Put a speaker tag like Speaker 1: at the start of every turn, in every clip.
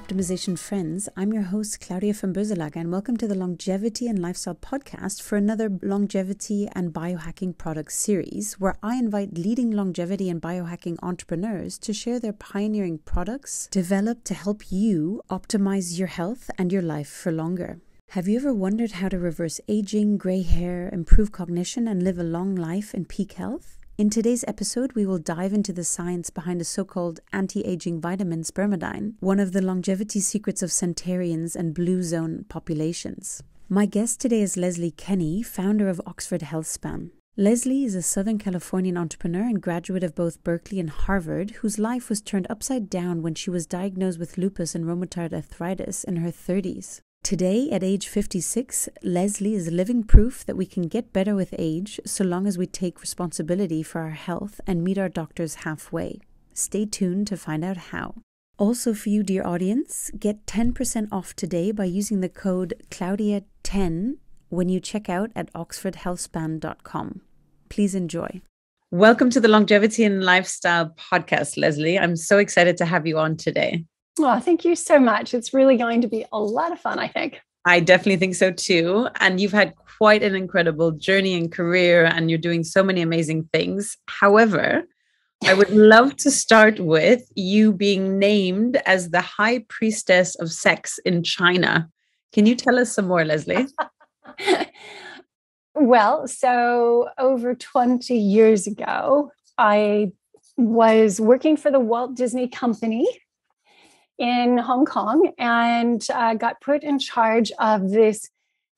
Speaker 1: Optimization friends. I'm your host, Claudia von Böselager, and welcome to the Longevity and Lifestyle Podcast for another longevity and biohacking products series, where I invite leading longevity and biohacking entrepreneurs to share their pioneering products developed to help you optimize your health and your life for longer. Have you ever wondered how to reverse aging, gray hair, improve cognition, and live a long life in peak health? In today's episode, we will dive into the science behind the so called anti aging vitamin spermidine, one of the longevity secrets of centenarians and blue zone populations. My guest today is Leslie Kenny, founder of Oxford HealthSpan. Leslie is a Southern Californian entrepreneur and graduate of both Berkeley and Harvard, whose life was turned upside down when she was diagnosed with lupus and rheumatoid arthritis in her 30s. Today, at age 56, Leslie is living proof that we can get better with age so long as we take responsibility for our health and meet our doctors halfway. Stay tuned to find out how. Also, for you, dear audience, get 10% off today by using the code Claudia10 when you check out at oxfordhealthspan.com. Please enjoy. Welcome to the Longevity and Lifestyle Podcast, Leslie. I'm so excited to have you on today.
Speaker 2: Oh, thank you so much. It's really going to be a lot of fun, I think.
Speaker 1: I definitely think so too. And you've had quite an incredible journey and career, and you're doing so many amazing things. However, I would love to start with you being named as the high priestess of sex in China. Can you tell us some more, Leslie?
Speaker 2: well, so over 20 years ago, I was working for the Walt Disney Company in Hong Kong and uh, got put in charge of this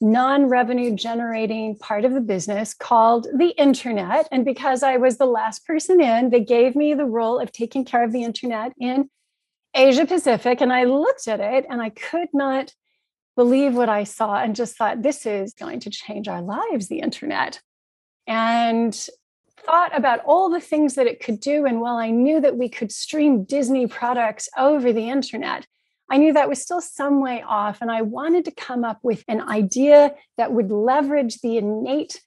Speaker 2: non revenue generating part of the business called the internet. And because I was the last person in, they gave me the role of taking care of the internet in Asia Pacific. And I looked at it and I could not believe what I saw and just thought, this is going to change our lives, the internet. And thought about all the things that it could do. And while I knew that we could stream Disney products over the internet, I knew that was still some way off. And I wanted to come up with an idea that would leverage the innate,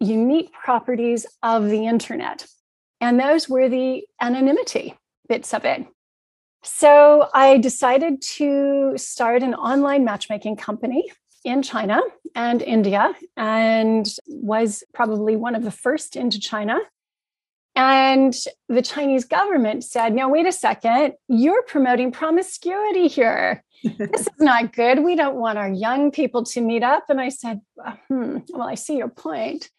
Speaker 2: unique properties of the internet. And those were the anonymity bits of it. So I decided to start an online matchmaking company in China and India and was probably one of the first into China. And the Chinese government said, now, wait a second, you're promoting promiscuity here. this is not good. We don't want our young people to meet up. And I said, hmm, well, I see your point,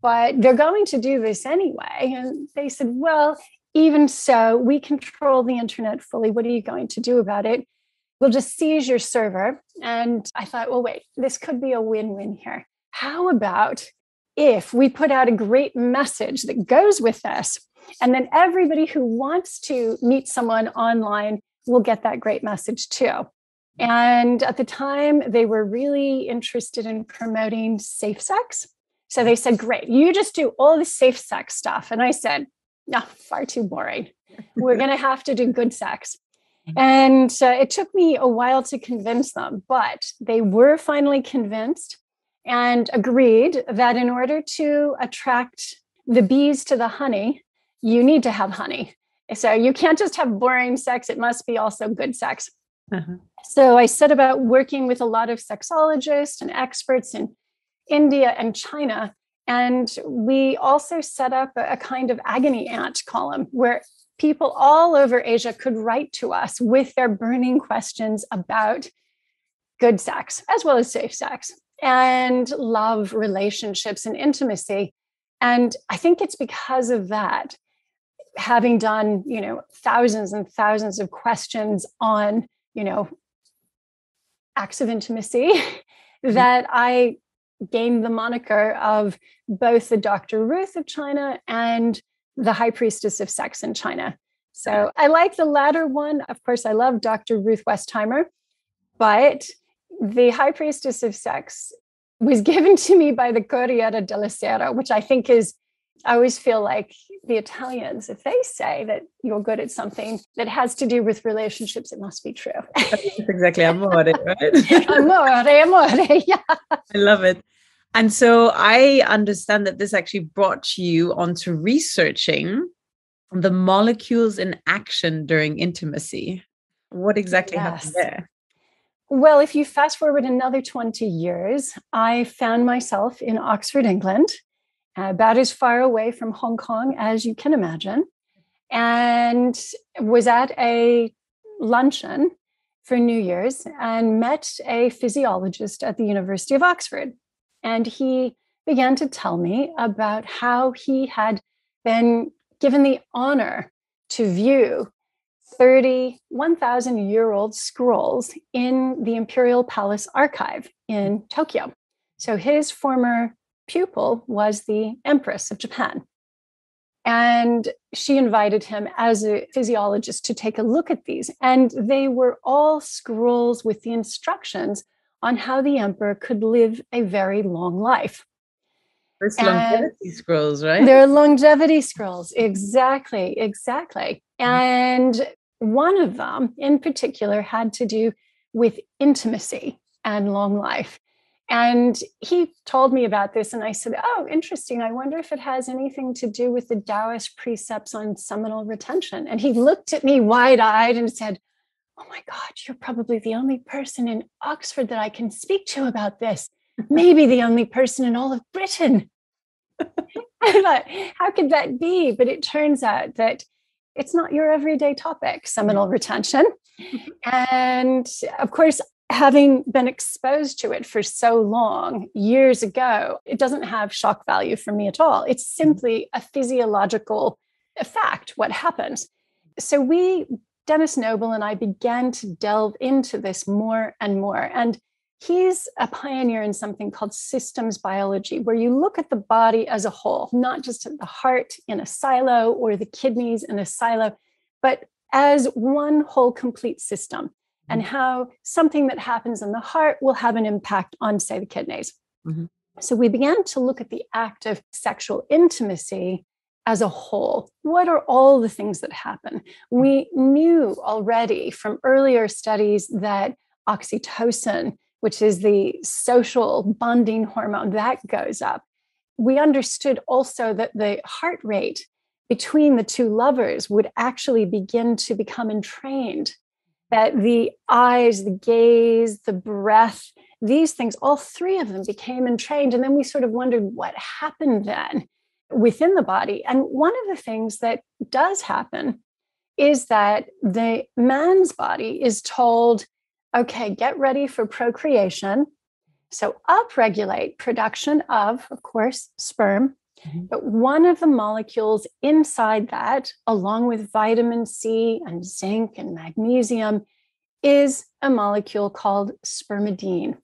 Speaker 2: but they're going to do this anyway. And they said, well, even so, we control the internet fully. What are you going to do about it? We'll just seize your server. And I thought, well, wait, this could be a win win here. How about if we put out a great message that goes with this? And then everybody who wants to meet someone online will get that great message too. And at the time, they were really interested in promoting safe sex. So they said, Great, you just do all the safe sex stuff. And I said, No, far too boring. We're going to have to do good sex. Mm-hmm. And uh, it took me a while to convince them, but they were finally convinced and agreed that in order to attract the bees to the honey, you need to have honey. So you can't just have boring sex, it must be also good sex. Uh-huh. So I set about working with a lot of sexologists and experts in India and China. And we also set up a, a kind of agony aunt column where people all over Asia could write to us with their burning questions about good sex as well as safe sex and love relationships and intimacy. And I think it's because of that, having done, you know, thousands and thousands of questions on, you know, acts of intimacy, mm-hmm. that I gained the moniker of both the Dr. Ruth of China and the high priestess of sex in China. So I like the latter one. Of course, I love Dr. Ruth Westheimer, but the high priestess of sex was given to me by the Corriere della Sera, which I think is, I always feel like the Italians, if they say that you're good at something that has to do with relationships, it must be true.
Speaker 1: That's exactly amore, right?
Speaker 2: amore, amore, yeah.
Speaker 1: I love it. And so I understand that this actually brought you onto researching the molecules in action during intimacy. What exactly yes. happened there?
Speaker 2: Well, if you fast forward another 20 years, I found myself in Oxford, England, about as far away from Hong Kong as you can imagine, and was at a luncheon for New Year's and met a physiologist at the University of Oxford. And he began to tell me about how he had been given the honor to view 30 1,000 year old scrolls in the Imperial Palace Archive in Tokyo. So his former pupil was the Empress of Japan. And she invited him as a physiologist to take a look at these. And they were all scrolls with the instructions on how the emperor could live a very long life.
Speaker 1: It's longevity scrolls, right?
Speaker 2: They're longevity scrolls. Exactly, exactly. Mm-hmm. And one of them in particular had to do with intimacy and long life. And he told me about this, and I said, Oh, interesting. I wonder if it has anything to do with the Taoist precepts on seminal retention. And he looked at me wide eyed and said, Oh my God, you're probably the only person in Oxford that I can speak to about this. Maybe the only person in all of Britain. I thought, How could that be? But it turns out that it's not your everyday topic, seminal retention. and of course, having been exposed to it for so long, years ago, it doesn't have shock value for me at all. It's mm-hmm. simply a physiological fact, what happens. So we, Denis Noble and I began to delve into this more and more. And he's a pioneer in something called systems biology, where you look at the body as a whole, not just at the heart in a silo or the kidneys in a silo, but as one whole complete system, and mm-hmm. how something that happens in the heart will have an impact on, say, the kidneys. Mm-hmm. So we began to look at the act of sexual intimacy as a whole. What are all the things that happen? We knew already from earlier studies that oxytocin which is the social bonding hormone that goes up. We understood also that the heart rate between the two lovers would actually begin to become entrained, that the eyes, the gaze, the breath, these things, all three of them became entrained. And then we sort of wondered what happened then within the body. And one of the things that does happen is that the man's body is told okay, get ready for procreation. So, upregulate production of, of course, sperm. Mm-hmm. But one of the molecules inside that, along with vitamin C and zinc and magnesium, is a molecule called spermidine.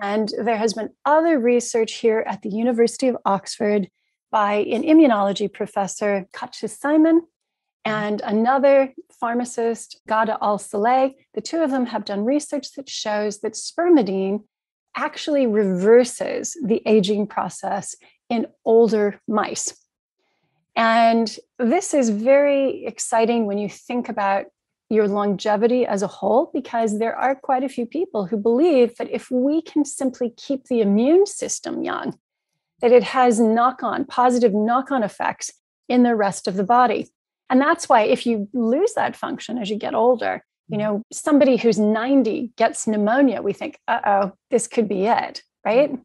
Speaker 2: And there has been other research here at the University of Oxford by an immunology professor, Katja Simon, mm-hmm. and another pharmacist, Ghada Alsaleh. The two of them have done research that shows that spermidine actually reverses the aging process in older mice. And this is very exciting when you think about your longevity as a whole, because there are quite a few people who believe that if we can simply keep the immune system young, that it has knock on, positive knock on effects in the rest of the body. And that's why if you lose that function as you get older, you know, somebody who's 90 gets pneumonia, we think, uh oh, this could be it, right?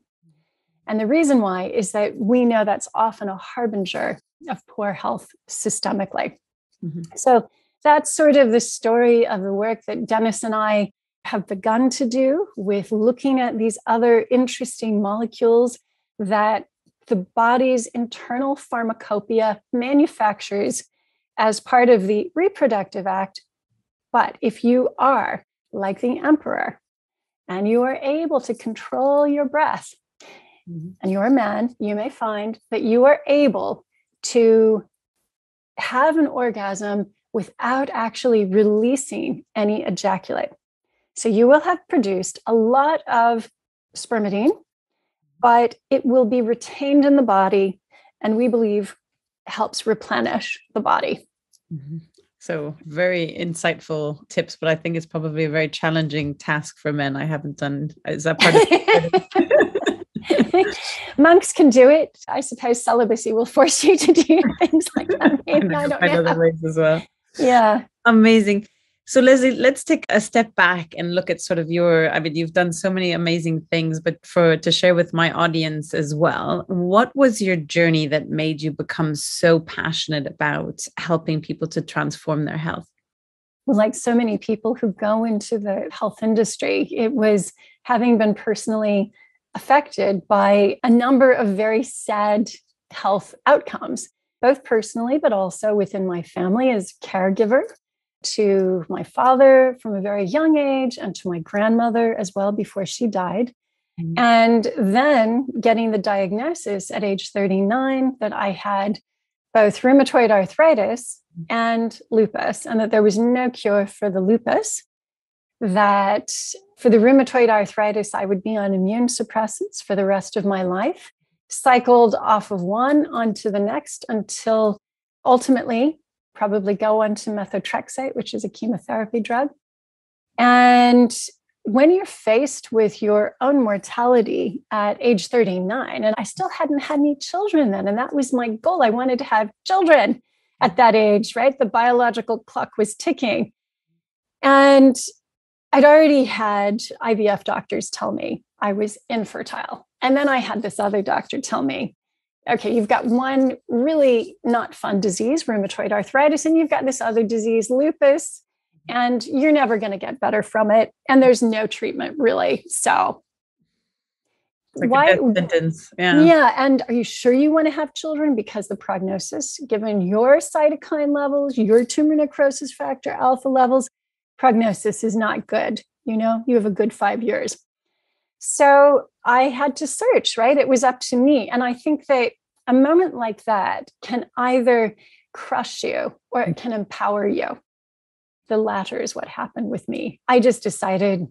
Speaker 2: And the reason why is that we know that's often a harbinger of poor health systemically. Mm-hmm. So that's sort of the story of the work that Denis and I have begun to do with looking at these other interesting molecules that the body's internal pharmacopoeia manufactures as part of the reproductive act. But if you are like the emperor and you are able to control your breath, mm-hmm. and you're a man, you may find that you are able to have an orgasm without actually releasing any ejaculate. So you will have produced a lot of spermidine, but it will be retained in the body and we believe helps replenish the body.
Speaker 1: Mm-hmm. So, very insightful tips, but I think it's probably a very challenging task for men. I haven't done, is that part
Speaker 2: of Monks can do it. I suppose celibacy will force you to do things like that. Maybe, I don't
Speaker 1: know. other ways as well.
Speaker 2: Yeah.
Speaker 1: Amazing. So, Leslie, let's take a step back and look at sort of your. I mean, you've done so many amazing things, but for to share with my audience as well, what was your journey that made you become so passionate about helping people to transform their health?
Speaker 2: Well, like so many people who go into the health industry, it was having been personally affected by a number of very sad health outcomes, both personally, but also within my family as caregiver to my father from a very young age and to my grandmother as well before she died. Mm-hmm. And then getting the diagnosis at age 39 that I had both rheumatoid arthritis and lupus, and that there was no cure for the lupus. That for the rheumatoid arthritis, I would be on immune suppressants for the rest of my life, cycled off of one onto the next until ultimately probably go on to methotrexate, which is a chemotherapy drug. And when you're faced with your own mortality at age 39, and I still hadn't had any children then, and that was my goal. I wanted to have children at that age, right? The biological clock was ticking. And I'd already had IVF doctors tell me I was infertile. And then I had this other doctor tell me, okay, you've got one really not fun disease, rheumatoid arthritis, and you've got this other disease, lupus, and you're never going to get better from it. And there's no treatment really. So,
Speaker 1: like why? sentence.
Speaker 2: Yeah. Yeah. And are you sure you want to have children? Because the prognosis, given your cytokine levels, your tumor necrosis factor alpha levels, prognosis is not good. You know, you have a good five years. So I had to search, right? It was up to me. And I think that a moment like that can either crush you or it can empower you. The latter is what happened with me. I just decided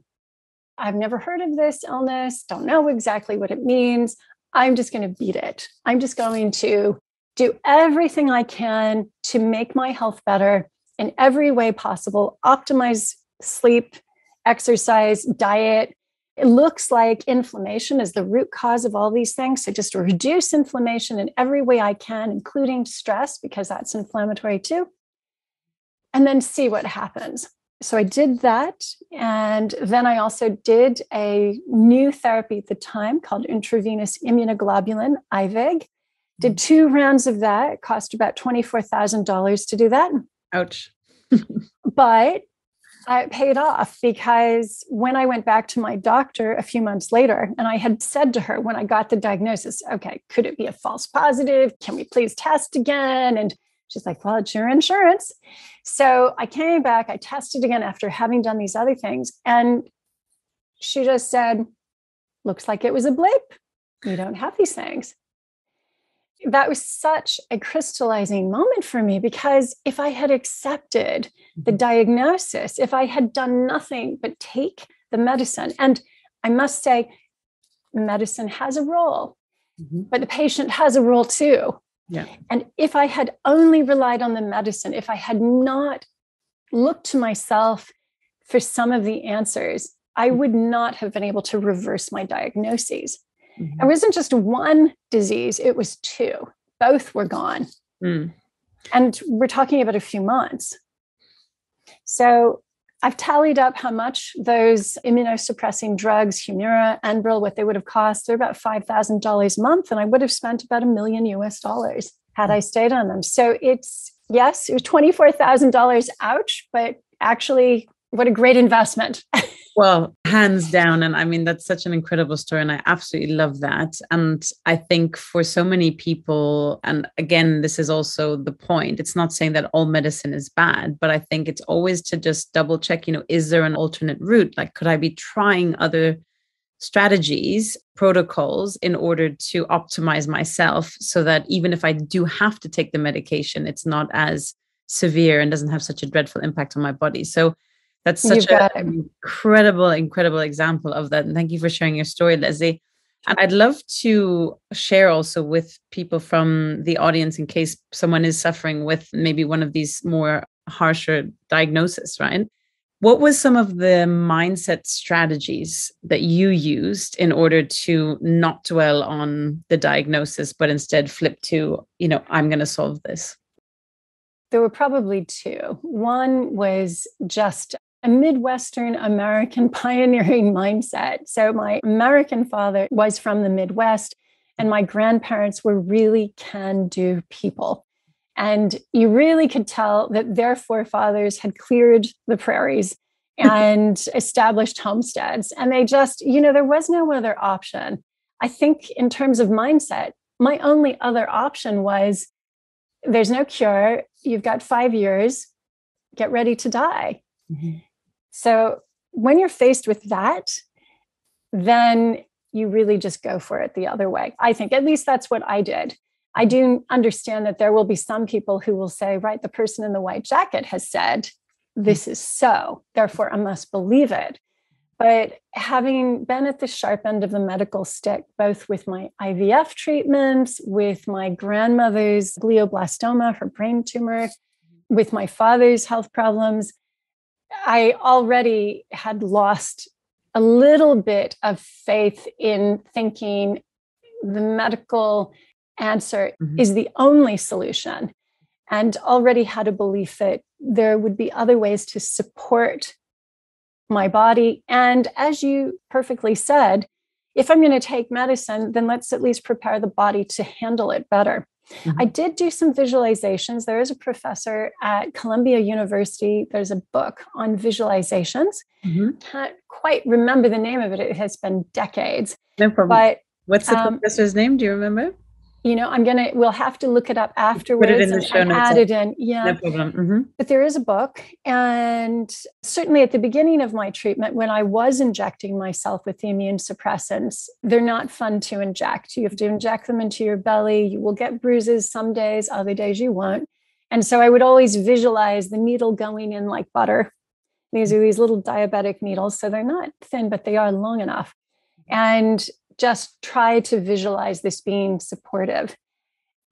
Speaker 2: I've never heard of this illness, don't know exactly what it means. I'm just going to beat it. I'm just going to do everything I can to make my health better in every way possible, optimize sleep, exercise, diet, it looks like inflammation is the root cause of all these things. So just reduce inflammation in every way I can, including stress, because that's inflammatory too. And then see what happens. So I did that. And then I also did a new therapy at the time called intravenous immunoglobulin, IVIG. Did mm. two rounds of that. It cost about $24,000 to do that.
Speaker 1: Ouch.
Speaker 2: but it paid off because when I went back to my doctor a few months later, and I had said to her when I got the diagnosis, okay, could it be a false positive? Can we please test again? And she's like, well, it's your insurance. So I came back, I tested again after having done these other things. And she just said, looks like it was a blip. You don't have these things that was such a crystallizing moment for me because if I had accepted the mm-hmm. diagnosis, if I had done nothing but take the medicine, and I must say, medicine has a role, mm-hmm. but the patient has a role too.
Speaker 1: Yeah.
Speaker 2: And if I had only relied on the medicine, if I had not looked to myself for some of the answers, I mm-hmm. would not have been able to reverse my diagnoses. Mm-hmm. It wasn't just one disease, it was two. Both were gone. Mm. And we're talking about a few months. So I've tallied up how much those immunosuppressing drugs, Humira, Enbrel, what they would have cost. They're about $5,000 a month. And I would have spent about a million US dollars had I stayed on them. So it's, yes, it was $24,000. Ouch. But actually, what a great investment.
Speaker 1: well, hands down. And I mean, that's such an incredible story. And I absolutely love that. And I think for so many people, and again, this is also the point, it's not saying that all medicine is bad, but I think it's always to just double check, you know, is there an alternate route? Like, could I be trying other strategies, protocols in order to optimize myself so that even if I do have to take the medication, it's not as severe and doesn't have such a dreadful impact on my body. So that's such an incredible, incredible example of that. And thank you for sharing your story, Leslie. And I'd love to share also with people from the audience in case someone is suffering with maybe one of these more harsher diagnoses, right? What was some of the mindset strategies that you used in order to not dwell on the diagnosis, but instead flip to, you know, I'm going to solve this?
Speaker 2: there were probably two. One was just a Midwestern American pioneering mindset. So, my American father was from the Midwest, and my grandparents were really can do people. And you really could tell that their forefathers had cleared the prairies and established homesteads. And they just, you know, there was no other option. I think, in terms of mindset, my only other option was there's no cure. You've got five years, get ready to die. Mm-hmm. So when you're faced with that, then you really just go for it the other way. I think at least that's what I did. I do understand that there will be some people who will say, right, the person in the white jacket has said, this is so, therefore I must believe it. But having been at the sharp end of the medical stick, both with my IVF treatments, with my grandmother's glioblastoma, her brain tumor, with my father's health problems, I already had lost a little bit of faith in thinking the medical answer mm-hmm. is the only solution, and already had a belief that there would be other ways to support my body. And as you perfectly said, if I'm going to take medicine, then let's at least prepare the body to handle it better. Mm-hmm. I did do some visualizations. There is a professor at Columbia University. There's a book on visualizations. Mm-hmm. Can't quite remember the name of it. It has been decades.
Speaker 1: No problem. But what's the um, professor's name? Do you remember?
Speaker 2: You know i'm gonna we'll have to look it up afterwards
Speaker 1: Put it in the show notes. add
Speaker 2: it in. Yeah.
Speaker 1: no problem. Mm-hmm.
Speaker 2: but there is a book and certainly at the beginning of my treatment when i was injecting myself with the immune suppressants they're not fun to inject. You have to inject them into your belly. You will get bruises some days other days you won't. And so i would always visualize the needle going in like butter. These are these little diabetic needles so they're not thin but they are long enough. And just try to visualize this being supportive.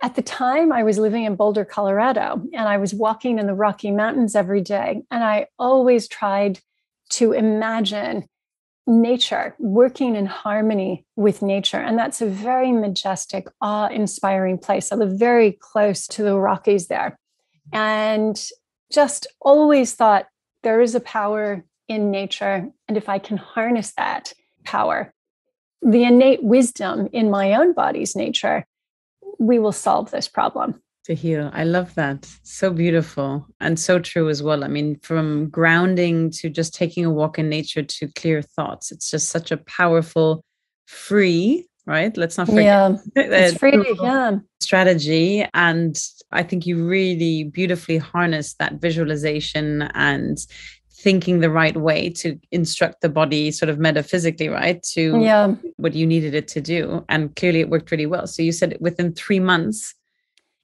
Speaker 2: At the time, I was living in Boulder, Colorado, and I was walking in the Rocky Mountains every day. And I always tried to imagine nature, working in harmony with nature. And that's a very majestic, awe inspiring place. I live very close to the Rockies there. And just always thought there is a power in nature. And if I can harness that power, the innate wisdom in my own body's nature, we will solve this problem.
Speaker 1: To heal. I love that. So beautiful and so true as well. I mean, from grounding to just taking a walk in nature to clear thoughts, it's just such a powerful, free, right? Let's not forget.
Speaker 2: Yeah, it's free. Yeah.
Speaker 1: Strategy. And I think you really beautifully harness that visualization and thinking the right way to instruct the body sort of metaphysically right to
Speaker 2: yeah.
Speaker 1: what you needed it to do. And clearly it worked really well. So you said within three months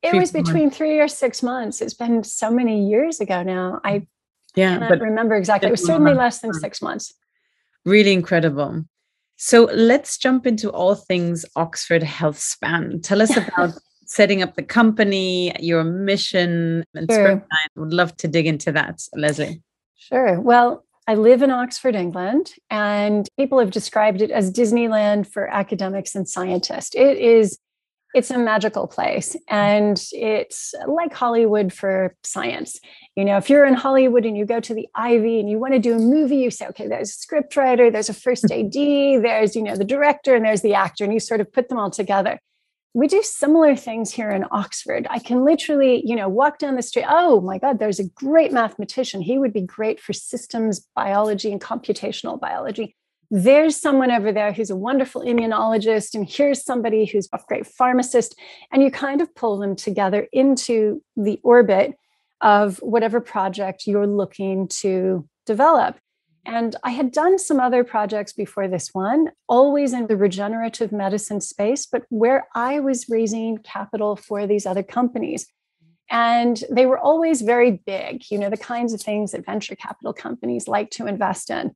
Speaker 2: it three, was between months. three or six months. It's been so many years ago now. I yeah cannot remember exactly. It was certainly less than six months.
Speaker 1: Really incredible. So let's jump into all things oxford health span. Tell us about setting up the company your mission and sure. would love to dig into that leslie
Speaker 2: Sure. Well, I live in Oxford, England, and people have described it as Disneyland for academics and scientists. It is it's a magical place and it's like Hollywood for science. You know, if you're in Hollywood and you go to the Ivy and you want to do a movie, you say, okay, there's a script writer, there's a first AD, there's, you know, the director and there's the actor, and you sort of put them all together we do similar things here in Oxford. I can literally, you know, walk down the street. Oh my God, there's a great mathematician. He would be great for systems biology and computational biology. There's someone over there who's a wonderful immunologist, and here's somebody who's a great pharmacist. And you kind of pull them together into the orbit of whatever project you're looking to develop. And I had done some other projects before this one, always in the regenerative medicine space, but where I was raising capital for these other companies. And they were always very big, you know, the kinds of things that venture capital companies like to invest in.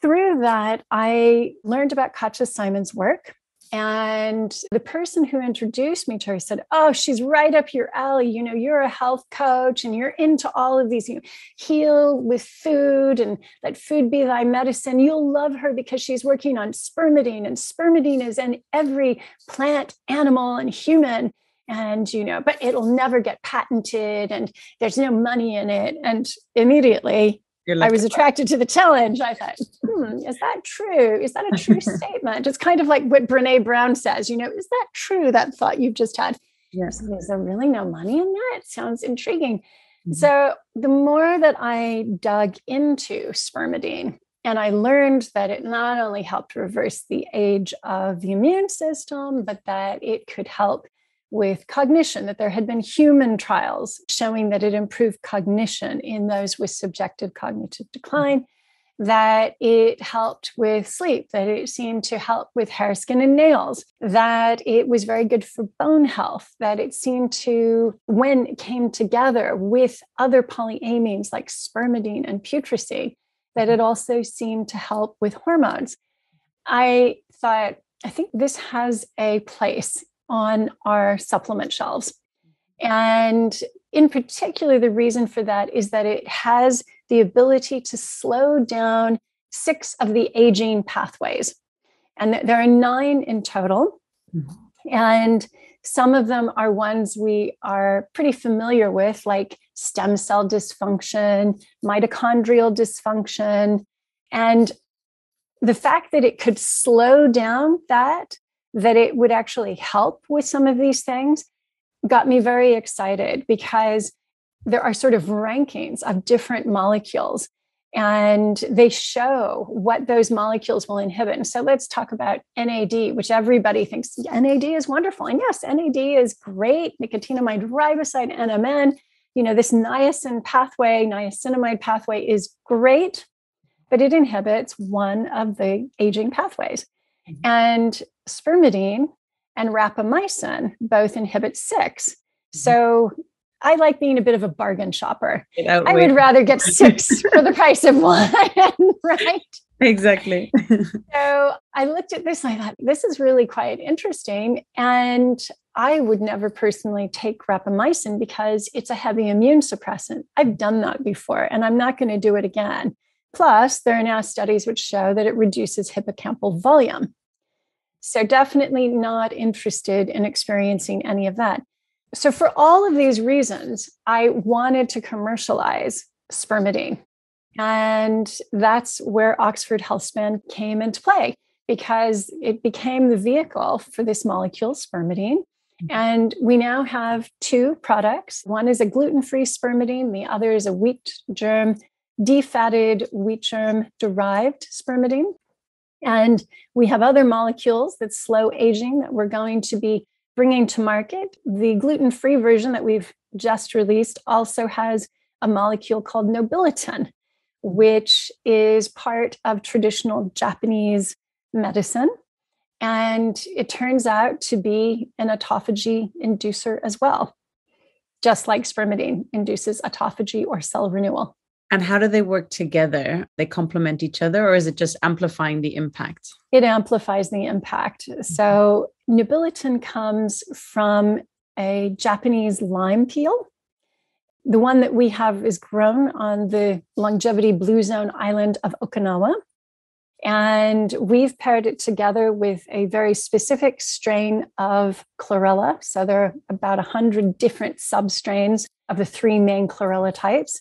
Speaker 2: Through that, I learned about Katja Simon's work. And the person who introduced me to her said, Oh, she's right up your alley. You know, you're a health coach and you're into all of these, you heal with food and let food be thy medicine. You'll love her because she's working on spermidine, and spermidine is in every plant, animal, and human. and you know but it'll never get patented and there's no money in it and immediately like, I was attracted to the challenge. I thought, hmm, is that true? Is that a true statement? It's kind of like what Brene Brown says, you know, is that true, that thought you've just had? Yes. Is there really no money in that? It sounds intriguing. Mm-hmm. So the more that I dug into spermidine, and I learned that it not only helped reverse the age of the immune system, but that it could help with cognition, that there had been human trials showing that it improved cognition in those with subjective cognitive decline, that it helped with sleep, that it seemed to help with hair, skin, and nails, that it was very good for bone health, that it seemed to, when it came together with other polyamines like spermidine and putrescine, that it also seemed to help with hormones. I thought, I think this has a place on our supplement shelves. And in particular, the reason for that is that it has the ability to slow down six of the aging pathways. And there are nine in total. Mm-hmm. And some of them are ones we are pretty familiar with, like stem cell dysfunction, mitochondrial dysfunction. And the fact that it could slow down that that it would actually help with some of these things got me very excited because there are sort of rankings of different molecules and they show what those molecules will inhibit. And so let's talk about NAD, which everybody thinks NAD is wonderful. And yes, NAD is great, nicotinamide riboside, NMN. You know, this niacin pathway, niacinamide pathway is great, but it inhibits one of the aging pathways. Mm-hmm. And spermidine and rapamycin both inhibit 6 mm-hmm. So I like being a bit of a bargain shopper. I would rather get six for the price of one, right?
Speaker 1: Exactly.
Speaker 2: so I looked at this and I thought, this is really quite interesting. And I would never personally take rapamycin because it's a heavy immune suppressant. I've done that before and I'm not going to do it again. Plus, there are now studies which show that it reduces hippocampal volume. So, definitely not interested in experiencing any of that. So, for all of these reasons, I wanted to commercialize spermidine. And that's where Oxford Healthspan came into play because it became the vehicle for this molecule, spermidine. Mm-hmm. And we now have two products. One is a gluten free spermidine, the other is a wheat germ, defatted wheat germ derived spermidine. And we have other molecules that slow aging that we're going to be bringing to market. The gluten free version that we've just released also has a molecule called nobiletin, which is part of traditional Japanese medicine. And it turns out to be an autophagy inducer as well, just like spermidine induces autophagy or cell renewal.
Speaker 1: And how do they work together? They complement each other, or is it just amplifying the impact?
Speaker 2: It amplifies the impact. So, nobiletin comes from a Japanese lime peel. The one that we have is grown on the longevity blue zone island of Okinawa. And we've paired it together with a very specific strain of chlorella. So there are about 100 different substrains of the three main chlorella types.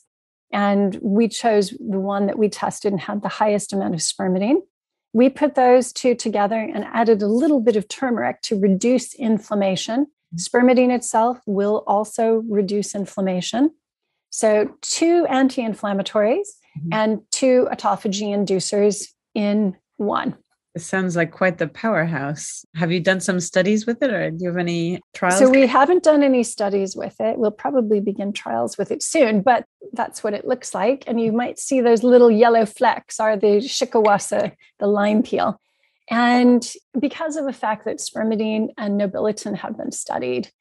Speaker 2: And we chose the one that we tested and had the highest amount of spermidine. We put those two together and added a little bit of turmeric to reduce inflammation. Mm-hmm. Spermidine itself will also reduce inflammation. So, two anti inflammatories mm-hmm. and two autophagy inducers in one.
Speaker 1: It sounds like quite the powerhouse. Have you done some studies with it or do you have any trials?
Speaker 2: So, we haven't done any studies with it. We'll probably begin trials with it soon, but that's what it looks like. And you might see those little yellow flecks are the shikuwasa, the lime peel. And because of the fact that spermidine and nobiletin have been studied,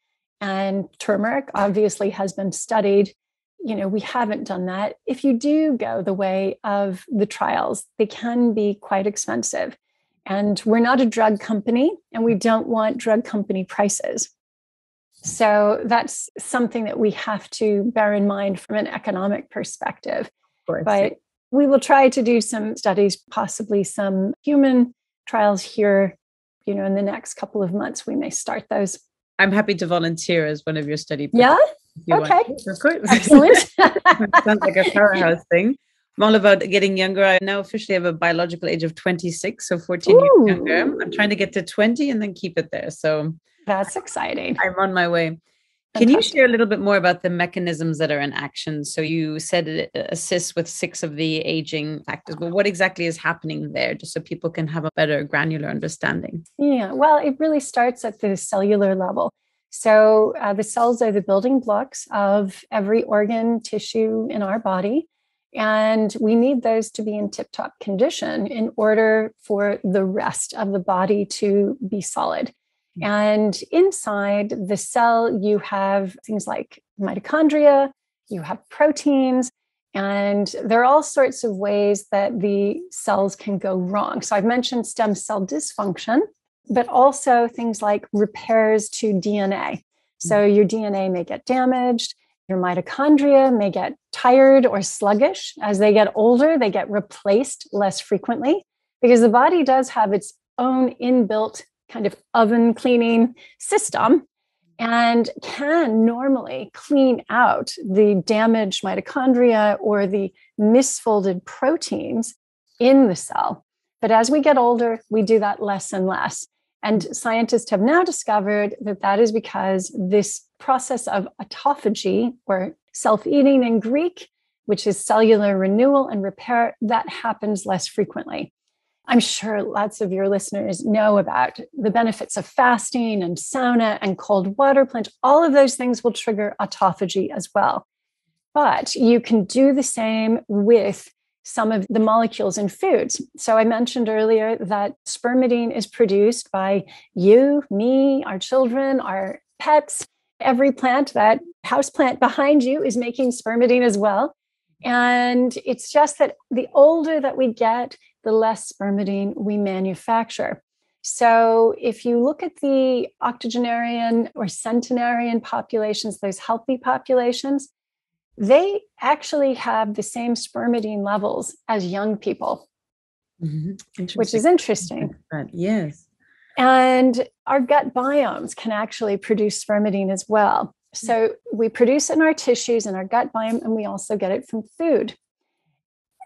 Speaker 2: and turmeric obviously has been studied, you know, we haven't done that. If you do go the way of the trials, they can be quite expensive. And we're not a drug company and we don't want drug company prices. So that's something that we have to bear in mind from an economic perspective. But we will try to do some studies, possibly some human trials here. You know, in the next couple of months, we may start those.
Speaker 1: I'm happy to volunteer as one of your study.
Speaker 2: Yeah. Okay. Of course. Excellent.
Speaker 1: Sounds like a powerhouse thing. I'm all about getting younger. I now officially have a biological age of 26, so 14 Ooh. years younger. I'm trying to get to 20 and then keep it there. So
Speaker 2: that's exciting.
Speaker 1: I'm on my way. Can you share a little bit more about the mechanisms that are in action? So you said it assists with six of the aging factors, but what exactly is happening there, just so people can have a better granular understanding?
Speaker 2: Yeah, well, it really starts at the cellular level. So uh, the cells are the building blocks of every organ, tissue in our body. And we need those to be in tip top condition in order for the rest of the body to be solid. And inside the cell, you have things like mitochondria, you have proteins, and there are all sorts of ways that the cells can go wrong. So I've mentioned stem cell dysfunction, but also things like repairs to DNA. So mm. your DNA may get damaged, your mitochondria may get tired or sluggish. As they get older, they get replaced less frequently because the body does have its own inbuilt kind of oven cleaning system and can normally clean out the damaged mitochondria or the misfolded proteins in the cell. But as we get older, we do that less and less. And scientists have now discovered that that is because this process of autophagy, or self eating in Greek, which is cellular renewal and repair, that happens less frequently. I'm sure lots of your listeners know about the benefits of fasting and sauna and cold water plunge. All of those things will trigger autophagy as well. But you can do the same with some of the molecules in foods. So I mentioned earlier that spermidine is produced by you, me, our children, our pets. Every plant, that house plant behind you is making spermidine as well. And it's just that the older that we get, the less spermidine we manufacture. So, if you look at the octogenarian or centenarian populations, those healthy populations, they actually have the same spermidine levels as young people, mm-hmm. which is interesting.
Speaker 1: Yes.
Speaker 2: And our gut biomes can actually produce spermidine as well. So we produce it in our tissues and our gut biome, and we also get it from food.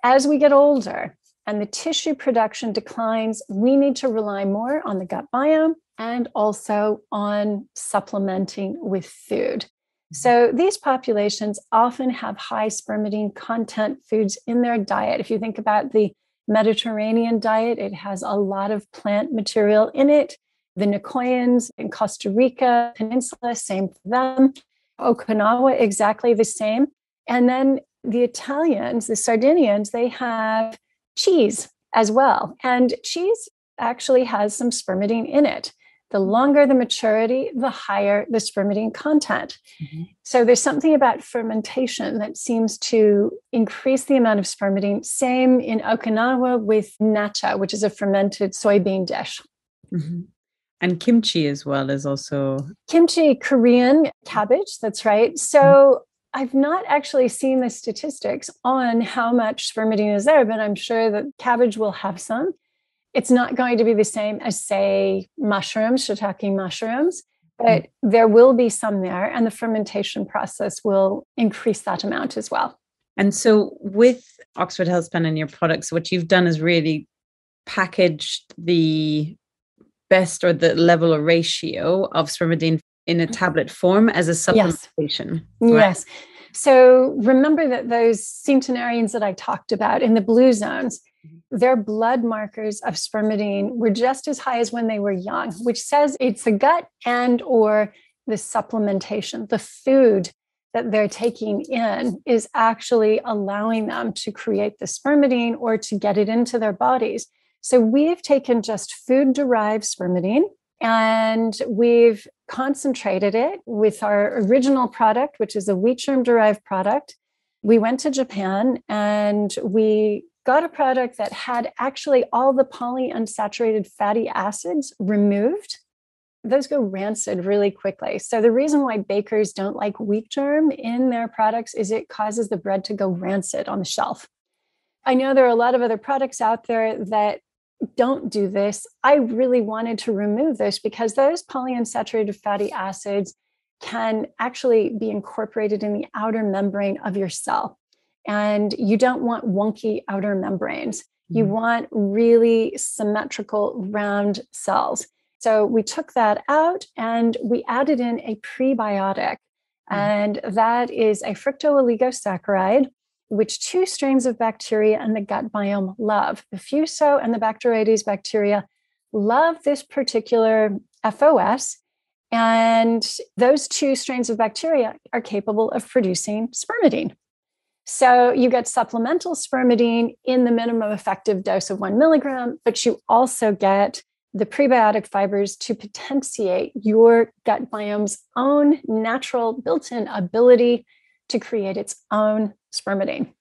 Speaker 2: As we get older and the tissue production declines, we need to rely more on the gut biome and also on supplementing with food. So these populations often have high spermidine content foods in their diet. If you think about the Mediterranean diet, it has a lot of plant material in it. The Nicoyans in Costa Rica Peninsula, same for them. Okinawa, exactly the same. And then the Italians, the Sardinians, they have cheese as well. And cheese actually has some spermidine in it. The longer the maturity, the higher the spermidine content. Mm-hmm. So there's something about fermentation that seems to increase the amount of spermidine. Same in Okinawa with natto, which is a fermented soybean dish.
Speaker 1: Mm-hmm. And kimchi as well is also
Speaker 2: kimchi, Korean cabbage. That's right. So mm-hmm. I've not actually seen the statistics on how much spermidine is there, but I'm sure that cabbage will have some. It's not going to be the same as, say, mushrooms, shiitake mushrooms, but mm-hmm. there will be some there, and the fermentation process will increase that amount as well.
Speaker 1: And so, with Oxford Healthspan and your products, what you've done is really packaged the best or the level or ratio of spermidine in a tablet form as a supplementation.
Speaker 2: Yes. Right? yes. So remember that those centenarians that I talked about in the blue zones. Their blood markers of spermidine were just as high as when they were young, which says it's the gut and or the supplementation, the food that they're taking in is actually allowing them to create the spermidine or to get it into their bodies. So we've taken just food derived spermidine and we've concentrated it with our original product, which is a wheat germ derived product. We went to Japan and we got a product that had actually all the polyunsaturated fatty acids removed. Those go rancid really quickly. So, the reason why bakers don't like wheat germ in their products is it causes the bread to go rancid on the shelf. I know there are a lot of other products out there that don't do this, I really wanted to remove those because those polyunsaturated fatty acids can actually be incorporated in the outer membrane of your cell. And you don't want wonky outer membranes. You mm-hmm. want really symmetrical, round cells. So we took that out and we added in a prebiotic. Mm-hmm. And that is a fructooligosaccharide, which two strains of bacteria in the gut biome love. The Fuso and the Bacteroides bacteria love this particular FOS. And those two strains of bacteria are capable of producing spermidine. So you get supplemental spermidine in the minimum effective dose of one milligram, but you also get the prebiotic fibers to potentiate your gut biome's own natural built in ability to create its own spermidine.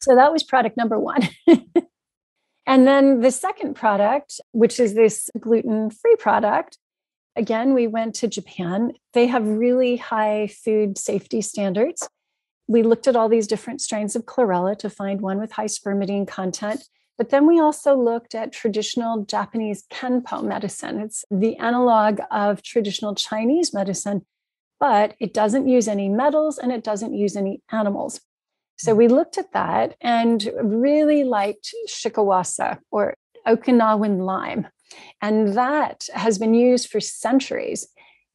Speaker 2: So that was product number one. and then the second product, which is this gluten free product, again, we went to Japan. They have really high food safety standards. We looked at all these different strains of chlorella to find one with high spermidine content. But then we also looked at traditional Japanese Kampo medicine. It's the analog of traditional Chinese medicine, but it doesn't use any metals and it doesn't use any animals. So we looked at that and really liked shikuwasa or Okinawan lime. And that has been used for centuries.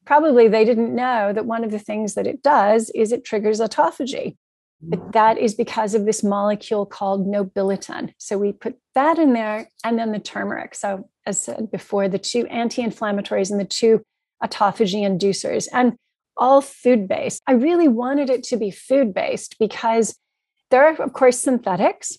Speaker 2: Probably they didn't know that one of the things that it does is it triggers autophagy. But mm. that is because of this molecule called nobiletin. So we put that in there and then the turmeric. So, as said before, the two anti inflammatories and the two autophagy inducers, and all food based. I really wanted it to be food based because there are, of course, synthetics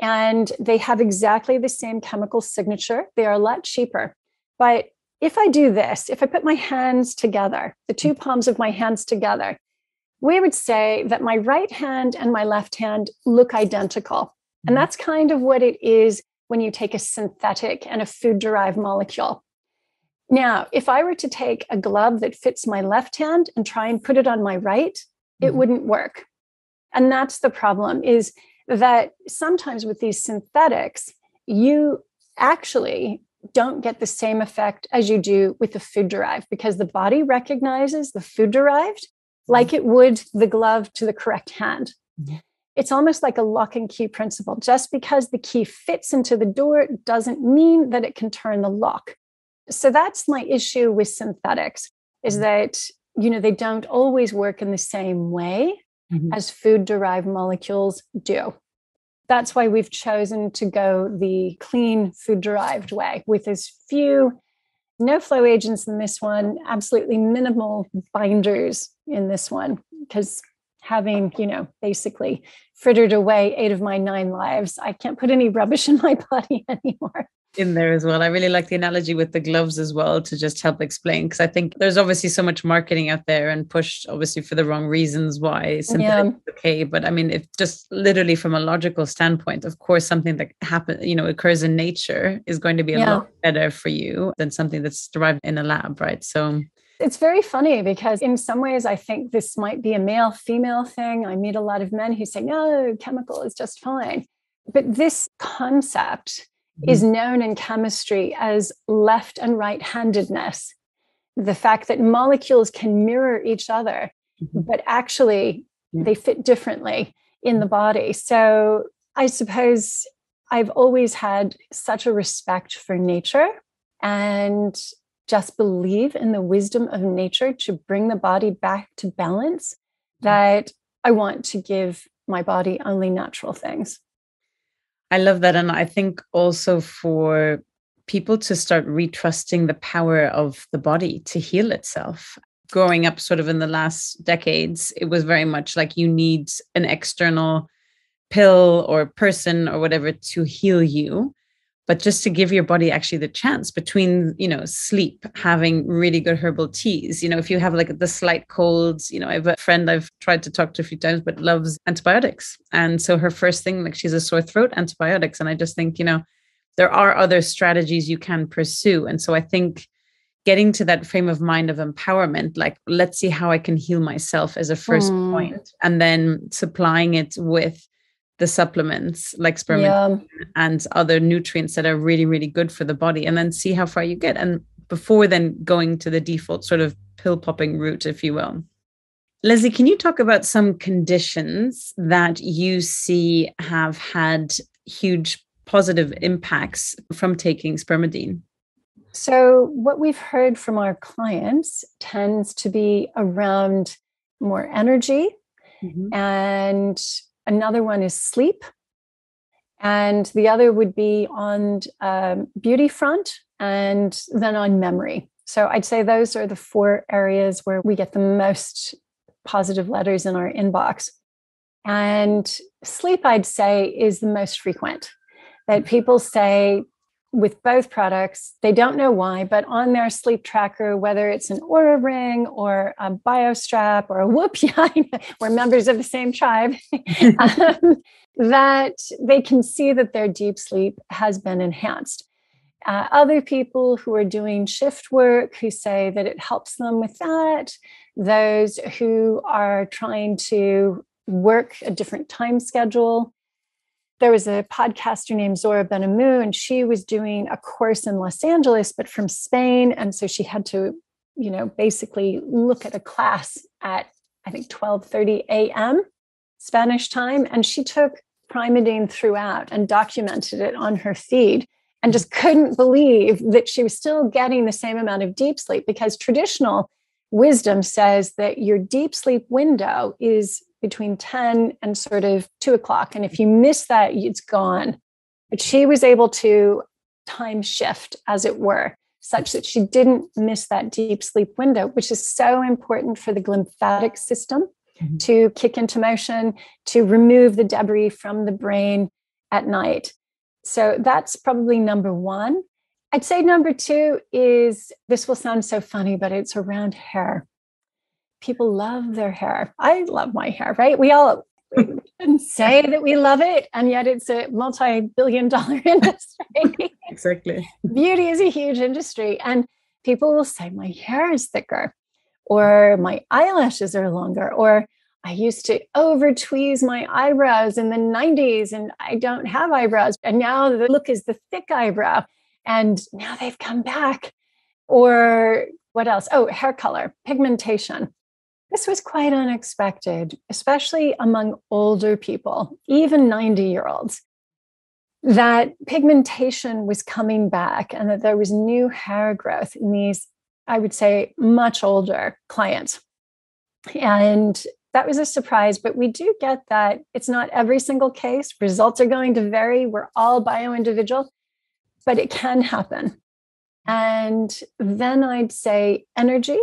Speaker 2: and they have exactly the same chemical signature. They are a lot cheaper. But if I do this, if I put my hands together, the two palms of my hands together, we would say that my right hand and my left hand look identical. And mm-hmm. that's kind of what it is when you take a synthetic and a food derived molecule. Now, if I were to take a glove that fits my left hand and try and put it on my right, it mm-hmm. wouldn't work. And that's the problem is that sometimes with these synthetics, you actually don't get the same effect as you do with the food derived because the body recognizes the food derived like it would the glove to the correct hand. It's almost like a lock and key principle. Just because the key fits into the door doesn't mean that it can turn the lock. So that's my issue with synthetics is mm-hmm. that you know they don't always work in the same way mm-hmm. as food derived molecules do. That's why we've chosen to go the clean food derived way with as few no flow agents in this one, absolutely minimal binders in this one, because having, you know, basically frittered away eight of my nine lives, I can't put any rubbish in my body anymore
Speaker 1: in there as well. I really like the analogy with the gloves as well to just help explain because I think there's obviously so much marketing out there and pushed obviously for the wrong reasons why yeah. okay. But I mean, if just literally from a logical standpoint, of course, something that happens, you know, occurs in nature is going to be a yeah. lot better for you than something that's derived in a lab, right? So
Speaker 2: it's very funny because in some ways I think this might be a male female thing. I meet a lot of men who say, no, chemical is just fine. But this concept is mm-hmm. known in chemistry as left and right handedness. The fact that molecules can mirror each other, mm-hmm. but actually yeah. they fit differently in the body. So I suppose I've always had such a respect for nature and just believe in the wisdom of nature to bring the body back to balance mm-hmm. that I want to give my body only natural things.
Speaker 1: I love that. And I think also for people to start retrusting the power of the body to heal itself. Growing up, sort of in the last decades, it was very much like you need an external pill or person or whatever to heal you but just to give your body actually the chance between you know sleep having really good herbal teas you know if you have like the slight colds you know i have a friend i've tried to talk to a few times but loves antibiotics. And so her first thing like she's a sore throat antibiotics. And i just think you know there are other strategies you can pursue. And so i think getting to that frame of mind of empowerment like let's see how i can heal myself as a first mm. point, and then supplying it with the supplements like spermidine yeah. and other nutrients that are really, really good for the body, and then see how far you get. And before then going to the default sort of pill popping route, if you will. Leslie, can you talk about some conditions that you see have had huge positive impacts from taking spermidine?
Speaker 2: So, what we've heard from our clients tends to be around more energy, mm-hmm. and another one is sleep. And the other would be on um, beauty front and then on memory. So, I'd say those are the four areas where we get the most positive letters in our inbox. And sleep, I'd say, is the most frequent that people say with both products, they don't know why, but on their sleep tracker, whether it's an Oura ring or a BioStrap or a Whoop we're members of the same tribe, um, that they can see that their deep sleep has been enhanced. Uh, other people who are doing shift work who say that it helps them with that, those who are trying to work a different time schedule there was a podcaster named Zora Benhamou, and she was doing a course in Los Angeles, but from Spain. And so she had to, you know, basically look at a class at I think 12:30 a.m. Spanish time. And she took Primeadine throughout and documented it on her feed and just couldn't believe that she was still getting the same amount of deep sleep because traditional wisdom says that your deep sleep window is between 10 and sort of two o'clock. And if you miss that, it's gone. But she was able to time shift, as it were, such that she didn't miss that deep sleep window, which is so important for the glymphatic system mm-hmm. to kick into motion, to remove the debris from the brain at night. So that's probably number one. I'd say number two is this will sound so funny, but it's around hair people love their hair. I love my hair, right? We all say that we love it, and yet it's a multi billion dollar industry.
Speaker 1: exactly.
Speaker 2: Beauty is a huge industry. And people will say, my hair is thicker, or my eyelashes are longer, or I used to over tweeze my eyebrows in the 90s and I don't have eyebrows. And now the look is the thick eyebrow. And now they've come back. Or what else? Oh, hair color, pigmentation. This was quite unexpected, especially among older people, even 90 year olds, that pigmentation was coming back and that there was new hair growth in these, I would say, much older clients. And that was a surprise, but we do get that it's not every single case. Results are going to vary. We're all bio individual, but it can happen. And then I'd say energy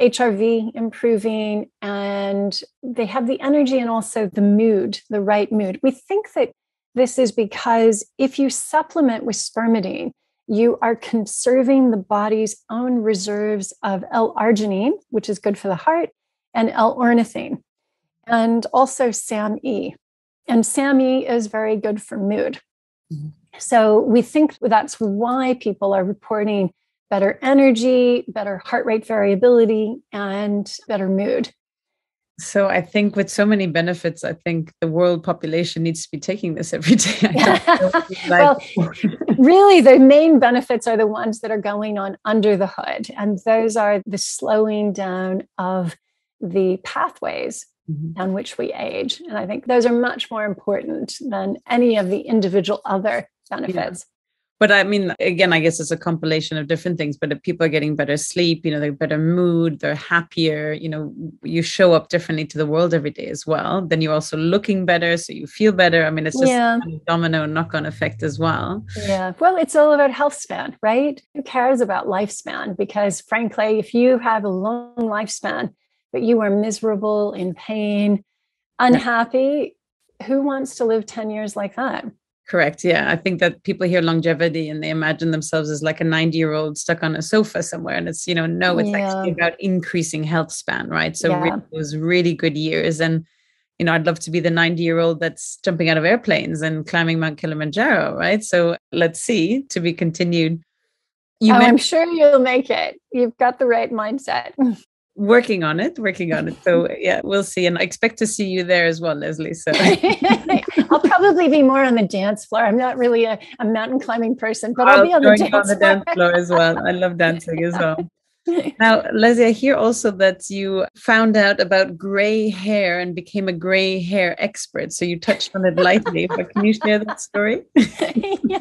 Speaker 2: HRV improving, and they have the energy and also the mood, the right mood. We think that this is because if you supplement with spermidine, you are conserving the body's own reserves of L-arginine, which is good for the heart, and L-ornithine, and also SAMe. And SAMe is very good for mood. Mm-hmm. So we think that's why people are reporting better energy, better heart rate variability, and better mood.
Speaker 1: So I think with so many benefits, I think the world population needs to be taking this every day.
Speaker 2: well, really, the main benefits are the ones that are going on under the hood, and those are the slowing down of the pathways mm-hmm. on which we age. And I think those are much more important than any of the individual other benefits
Speaker 1: but I mean, again, I guess it's a compilation of different things. But if people are getting better sleep, you know, they're better mood, they're happier. You know, you show up differently to the world every day as well. Then you're also looking better, so you feel better. I mean, it's just yeah. a domino knock-on effect as well.
Speaker 2: Yeah. Well, it's all about health span, right? Who cares about lifespan? Because frankly, if you have a long lifespan, but you are miserable, in pain, unhappy, who wants to live 10 years like that?
Speaker 1: Correct. Yeah. I think that people hear longevity and they imagine themselves as like a 90 year old stuck on a sofa somewhere. And it's, you know, no, it's yeah. actually about increasing health span, right? So yeah. really, those really good years. And, you know, I'd love to be the 90 year old that's jumping out of airplanes and climbing Mount Kilimanjaro, right? So let's see to be continued.
Speaker 2: You oh, I'm sure you'll make it. You've got the right mindset.
Speaker 1: working on it, working on it. So yeah, we'll see. And I expect to see you there as well, Leslie. So
Speaker 2: I'll probably be more on the dance floor. I'm not really a, a mountain climbing person, but I'll, I'll be on the, dance, on the floor. dance floor
Speaker 1: as well. I love dancing as well. Now, Leslie, I hear also that you found out about gray hair and became a gray hair expert. So you touched on it lightly, but can you share that story?
Speaker 2: yeah.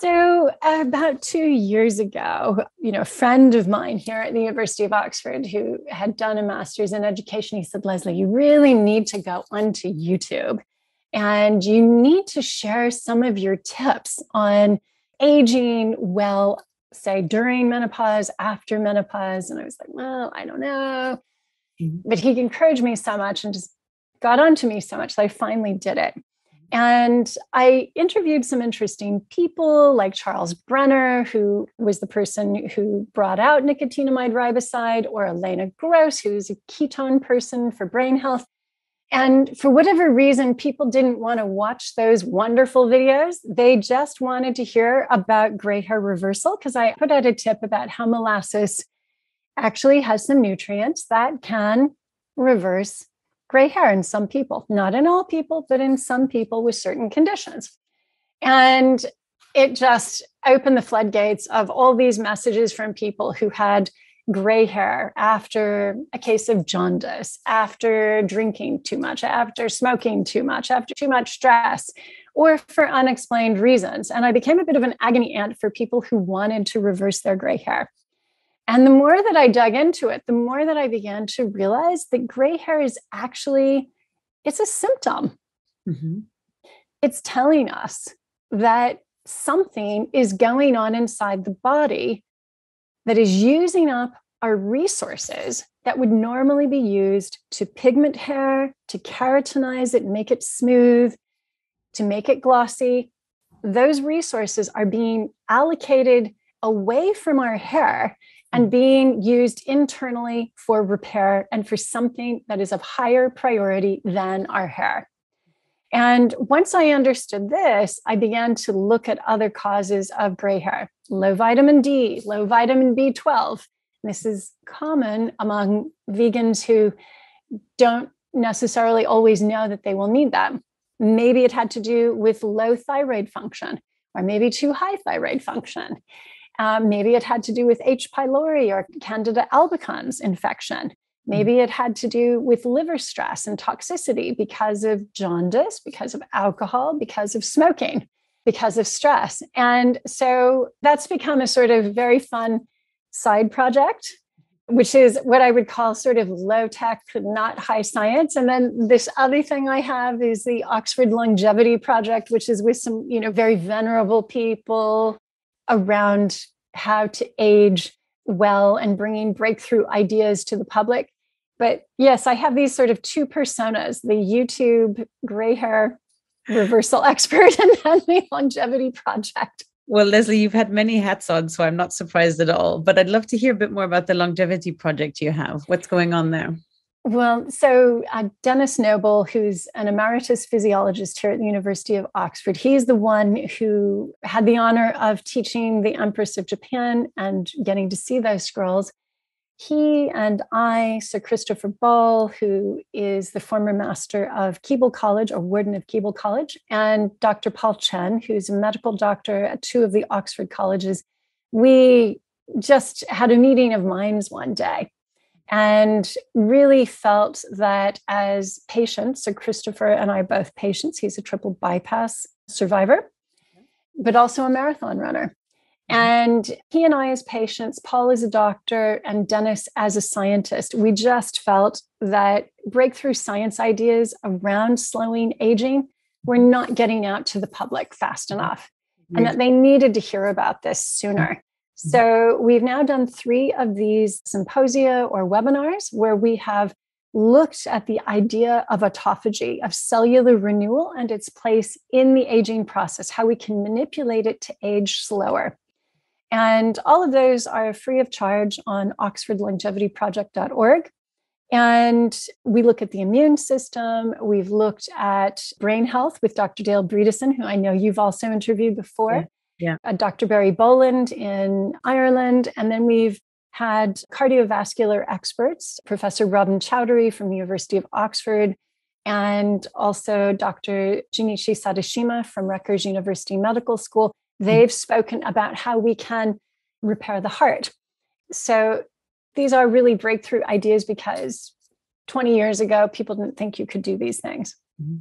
Speaker 2: So, about two years ago, you know, a friend of mine here at the University of Oxford who had done a master's in education, he said, Leslie, you really need to go onto YouTube and you need to share some of your tips on aging well, say during menopause, after menopause. And I was like, well, I don't know. Mm-hmm. But he encouraged me so much and just got onto me so much that I finally did it. And I interviewed some interesting people like Charles Brenner, who was the person who brought out nicotinamide riboside, or Elena Gross, who's a ketone person for brain health. And for whatever reason, people didn't want to watch those wonderful videos. They just wanted to hear about gray hair reversal because I put out a tip about how molasses actually has some nutrients that can reverse gray hair in some people, not in all people, but in some people with certain conditions. And it just opened the floodgates of all these messages from people who had gray hair after a case of jaundice, after drinking too much, after smoking too much, after too much stress, or for unexplained reasons. And I became a bit of an agony aunt for people who wanted to reverse their gray hair. And the more that I dug into it, the more that I began to realize that gray hair is actually it's a symptom. Mm-hmm. It's telling us that something is going on inside the body that is using up our resources that would normally be used to pigment hair, to keratinize it, make it smooth, to make it glossy. Those resources are being allocated away from our hair and being used internally for repair and for something that is of higher priority than our hair. And once I understood this, I began to look at other causes of gray hair low vitamin D, low vitamin B12. This is common among vegans who don't necessarily always know that they will need that. Maybe it had to do with low thyroid function, or maybe too high thyroid function. Um, maybe it had to do with H. pylori or Candida albicans infection. Maybe it had to do with liver stress and toxicity because of jaundice, because of alcohol, because of smoking, because of stress. And so that's become a sort of very fun side project, which is what I would call sort of low tech, not high science. And then this other thing I have is the Oxford Longevity Project, which is with some, you know, very venerable people around how to age well and bringing breakthrough ideas to the public. But yes, I have these sort of two personas the YouTube gray hair reversal expert and then the longevity project.
Speaker 1: Well, Leslie, you've had many hats on, so I'm not surprised at all. But I'd love to hear a bit more about the longevity project you have. What's going on there?
Speaker 2: Well, so uh, Denis Noble, who's an emeritus physiologist here at the University of Oxford, he's the one who had the honor of teaching the Empress of Japan and getting to see those scrolls. He and I, Sir Christopher Ball, who is the former master of Keble College or warden of Keble College, and Dr. Paul Chen, who's a medical doctor at two of the Oxford colleges, we just had a meeting of minds one day and really felt that as patients, so Christopher and I both patients, he's a triple bypass survivor, but also a marathon runner. Mm-hmm. And he and I, as patients, Paul as a doctor, and Denis as a scientist, we just felt that breakthrough science ideas around slowing aging were not getting out to the public fast enough, and that they needed to hear about this sooner. So we've now done three of these symposia or webinars where we have looked at the idea of autophagy, of cellular renewal and its place in the aging process, how we can manipulate it to age slower. And all of those are free of charge on oxfordlongevityproject.org. And we look at the immune system. We've looked at brain health with Dr. Dale Bredesen, who I know you've also interviewed before
Speaker 1: yeah.
Speaker 2: Uh, Dr. Barry Boland in Ireland. And then we've had cardiovascular experts, Professor Robin Choudhury from the University of Oxford, and also Dr. Junichi Sadoshima from Rutgers University Medical School. They've spoken about how we can repair the heart. So these are really breakthrough ideas because 20 years ago, people didn't think you could do these things. Mm-hmm.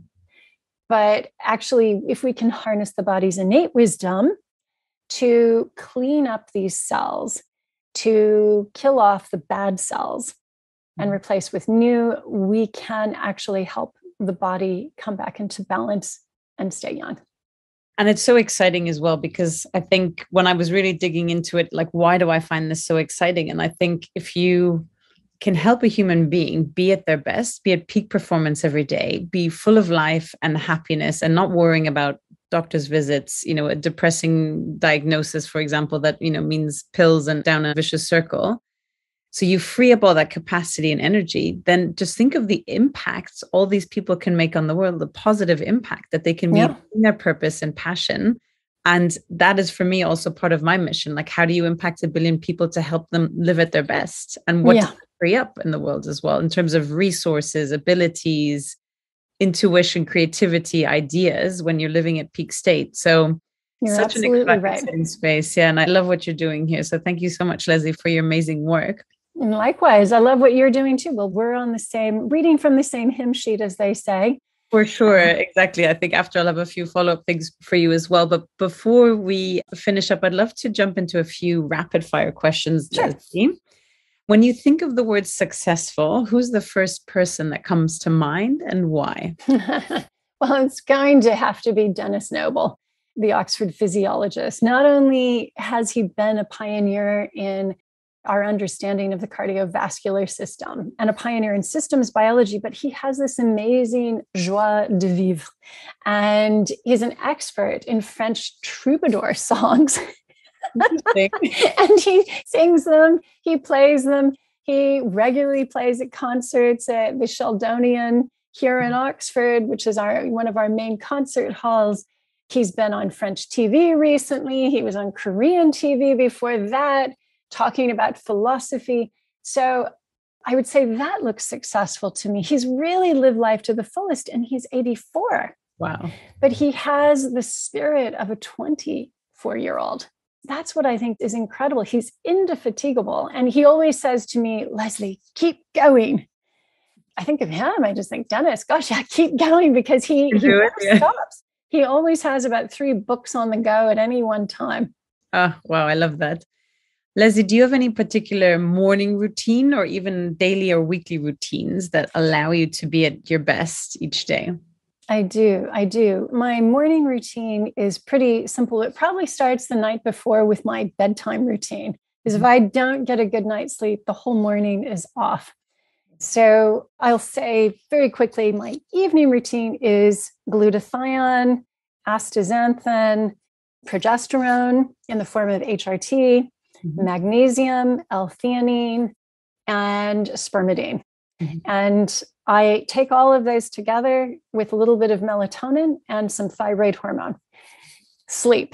Speaker 2: But actually, if we can harness the body's innate wisdom to clean up these cells, to kill off the bad cells and mm-hmm. replace with new, we can actually help the body come back into balance and stay young.
Speaker 1: And it's so exciting as well because I think when I was really digging into it, like, why do I find this so exciting? And I think if you can help a human being be at their best, be at peak performance every day, be full of life and happiness, and not worrying about doctor's visits, you know, a depressing diagnosis, for example, that, you know, means pills and down a vicious circle. So you free up all that capacity and energy, then just think of the impacts all these people can make on the world, the positive impact that they can yeah. in their purpose and passion. And that is for me also part of my mission. Like, how do you impact a billion people to help them live at their best? And what yeah. free up in the world as well, in terms of resources, abilities, intuition, creativity, ideas when you're living at peak state. So
Speaker 2: you're such an exciting right.
Speaker 1: space. Yeah. And I love what you're doing here. So thank you so much, Leslie, for your amazing work.
Speaker 2: And likewise, I love what you're doing too. Well, we're on the same reading from the same hymn sheet, as they say.
Speaker 1: For sure. Exactly. I think after I'll have a few follow up things for you as well. But before we finish up, I'd love to jump into a few rapid fire questions,
Speaker 2: sure.
Speaker 1: Leslie. When you think of the word successful, who's the first person that comes to mind and why?
Speaker 2: well, it's going to have to be Denis Noble, the Oxford physiologist. Not only has he been a pioneer in our understanding of the cardiovascular system and a pioneer in systems biology, but he has this amazing joie de vivre. And he's an expert in French troubadour songs. and he sings them, he plays them, he regularly plays at concerts at the Sheldonian here in mm-hmm. Oxford, which is our one of our main concert halls. He's been on French TV recently. He was on Korean TV before that, talking about philosophy. So I would say that looks successful to me. He's really lived life to the fullest and he's 84.
Speaker 1: Wow.
Speaker 2: But he has the spirit of a 24 year old that's what I think is incredible. He's indefatigable. And he always says to me, Leslie, keep going. I think of him, I just think, Denis, gosh, yeah, keep going because he, he never yeah. stops. He always has about three books on the go at any one time.
Speaker 1: Oh, wow. I love that. Leslie, do you have any particular morning routine or even daily or weekly routines that allow you to be at your best each day?
Speaker 2: I do. I do. My morning routine is pretty simple. It probably starts the night before with my bedtime routine. Because if mm-hmm. I don't get a good night's sleep, the whole morning is off. So I'll say very quickly my evening routine is glutathione, astaxanthin, progesterone in the form of HRT, mm-hmm. magnesium, L-theanine, and spermidine. Mm-hmm. And I take all of those together with a little bit of melatonin and some thyroid hormone. Sleep,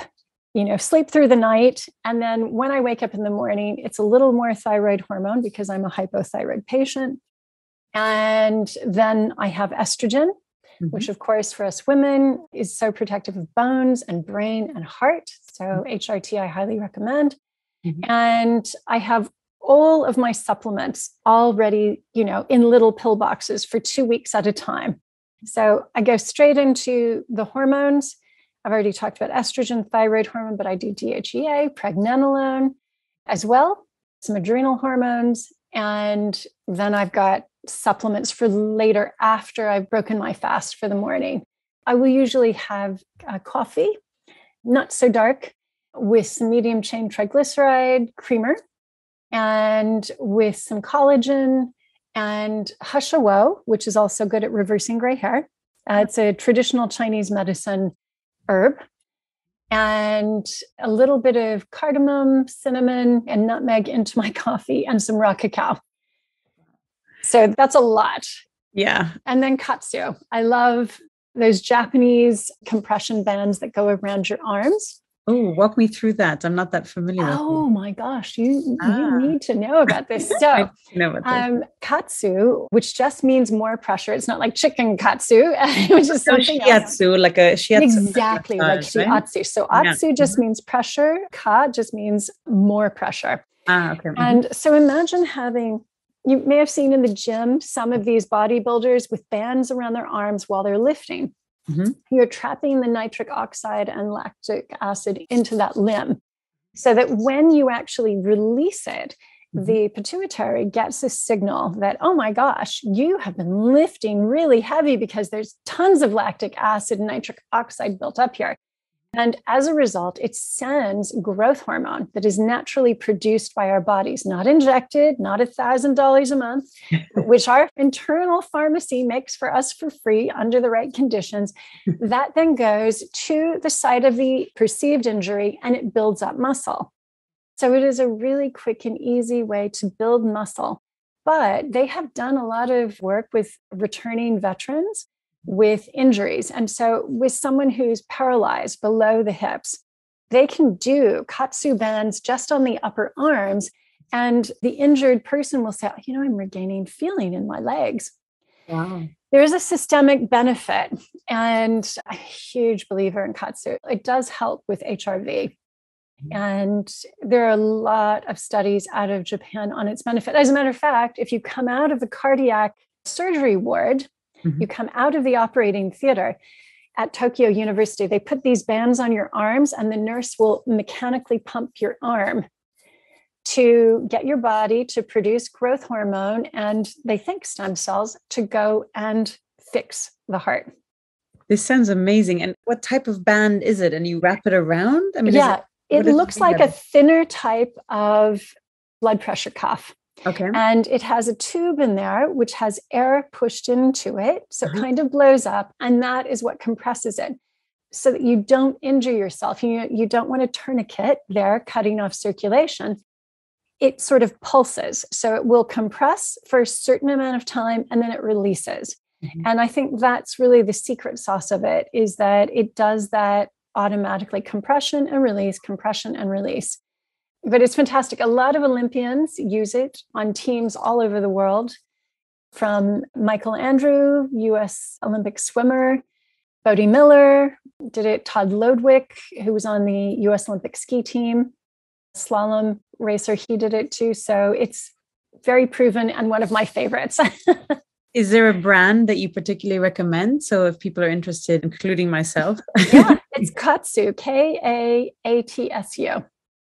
Speaker 2: you know, sleep through the night. And then when I wake up in the morning, it's a little more thyroid hormone because I'm a hypothyroid patient. And then I have estrogen, mm-hmm. which, of course, for us women is so protective of bones and brain and heart. So, HRT, I highly recommend. Mm-hmm. And I have all of my supplements already, you know, in little pill boxes for two weeks at a time. So I go straight into the hormones. I've already talked about estrogen, thyroid hormone, but I do DHEA, pregnenolone as well, some adrenal hormones. And then I've got supplements for later after I've broken my fast for the morning. I will usually have coffee, not so dark, with some medium chain triglyceride creamer and with some collagen and he shou wu, which is also good at reversing gray hair. Uh, it's a traditional Chinese medicine herb. And a little bit of cardamom, cinnamon, and nutmeg into my coffee and some raw cacao. So that's a lot.
Speaker 1: Yeah.
Speaker 2: And then KAATSU. I love those Japanese compression bands that go around your arms.
Speaker 1: Oh, walk me through that. I'm not that familiar
Speaker 2: oh my gosh, you ah. you need to know about this. So, know about this. Um, KAATSU, which just means more pressure. It's not like chicken katsu, which is so something
Speaker 1: shiatsu, like a shiatsu.
Speaker 2: Exactly, like shiatsu. Right? So, atsu yeah. just mm-hmm. means pressure. Ka just means more pressure.
Speaker 1: Ah, okay. Mm-hmm.
Speaker 2: And so, imagine having you may have seen in the gym some of these bodybuilders with bands around their arms while they're lifting. Mm-hmm. You're trapping the nitric oxide and lactic acid into that limb so that when you actually release it, mm-hmm. the pituitary gets a signal that, oh my gosh, you have been lifting really heavy because there's tons of lactic acid and nitric oxide built up here. And as a result, it sends growth hormone that is naturally produced by our bodies, not injected, not a $1,000 a month, which our internal pharmacy makes for us for free under the right conditions. that then goes to the site of the perceived injury and it builds up muscle. So it is a really quick and easy way to build muscle. But they have done a lot of work with returning veterans with injuries. And so, with someone who's paralyzed below the hips, they can do KAATSU bands just on the upper arms. And the injured person will say, You know, I'm regaining feeling in my legs.
Speaker 1: Wow.
Speaker 2: There is a systemic benefit, and a huge believer in KAATSU. It does help with HRV. Mm-hmm. And there are a lot of studies out of Japan on its benefit. As a matter of fact, if you come out of the cardiac surgery ward Mm-hmm. You come out of the operating theater at Tokyo University, they put these bands on your arms, and the nurse will mechanically pump your arm to get your body to produce growth hormone and they think stem cells to go and fix the heart.
Speaker 1: This sounds amazing. And what type of band is it? And you wrap it around?
Speaker 2: I mean, yeah, it, it looks like a thinner type of blood pressure cuff.
Speaker 1: Okay.
Speaker 2: And it has a tube in there which has air pushed into it. So mm-hmm. it kind of blows up. And that is what compresses it so that you don't injure yourself. You, you don't want to tourniquet there, cutting off circulation. It sort of pulses. So it will compress for a certain amount of time and then it releases. Mm-hmm. And I think that's really the secret sauce of it is that it does that automatically compression and release, compression and release but it's fantastic. A lot of Olympians use it on teams all over the world, from Michael Andrew, US Olympic swimmer, Bode Miller did it, Todd Lodwick, who was on the US Olympic ski team, slalom racer, he did it too. So it's very proven and one of my favorites.
Speaker 1: Is there a brand that you particularly recommend? So if people are interested, including myself.
Speaker 2: yeah, it's KAATSU, K A A T S U.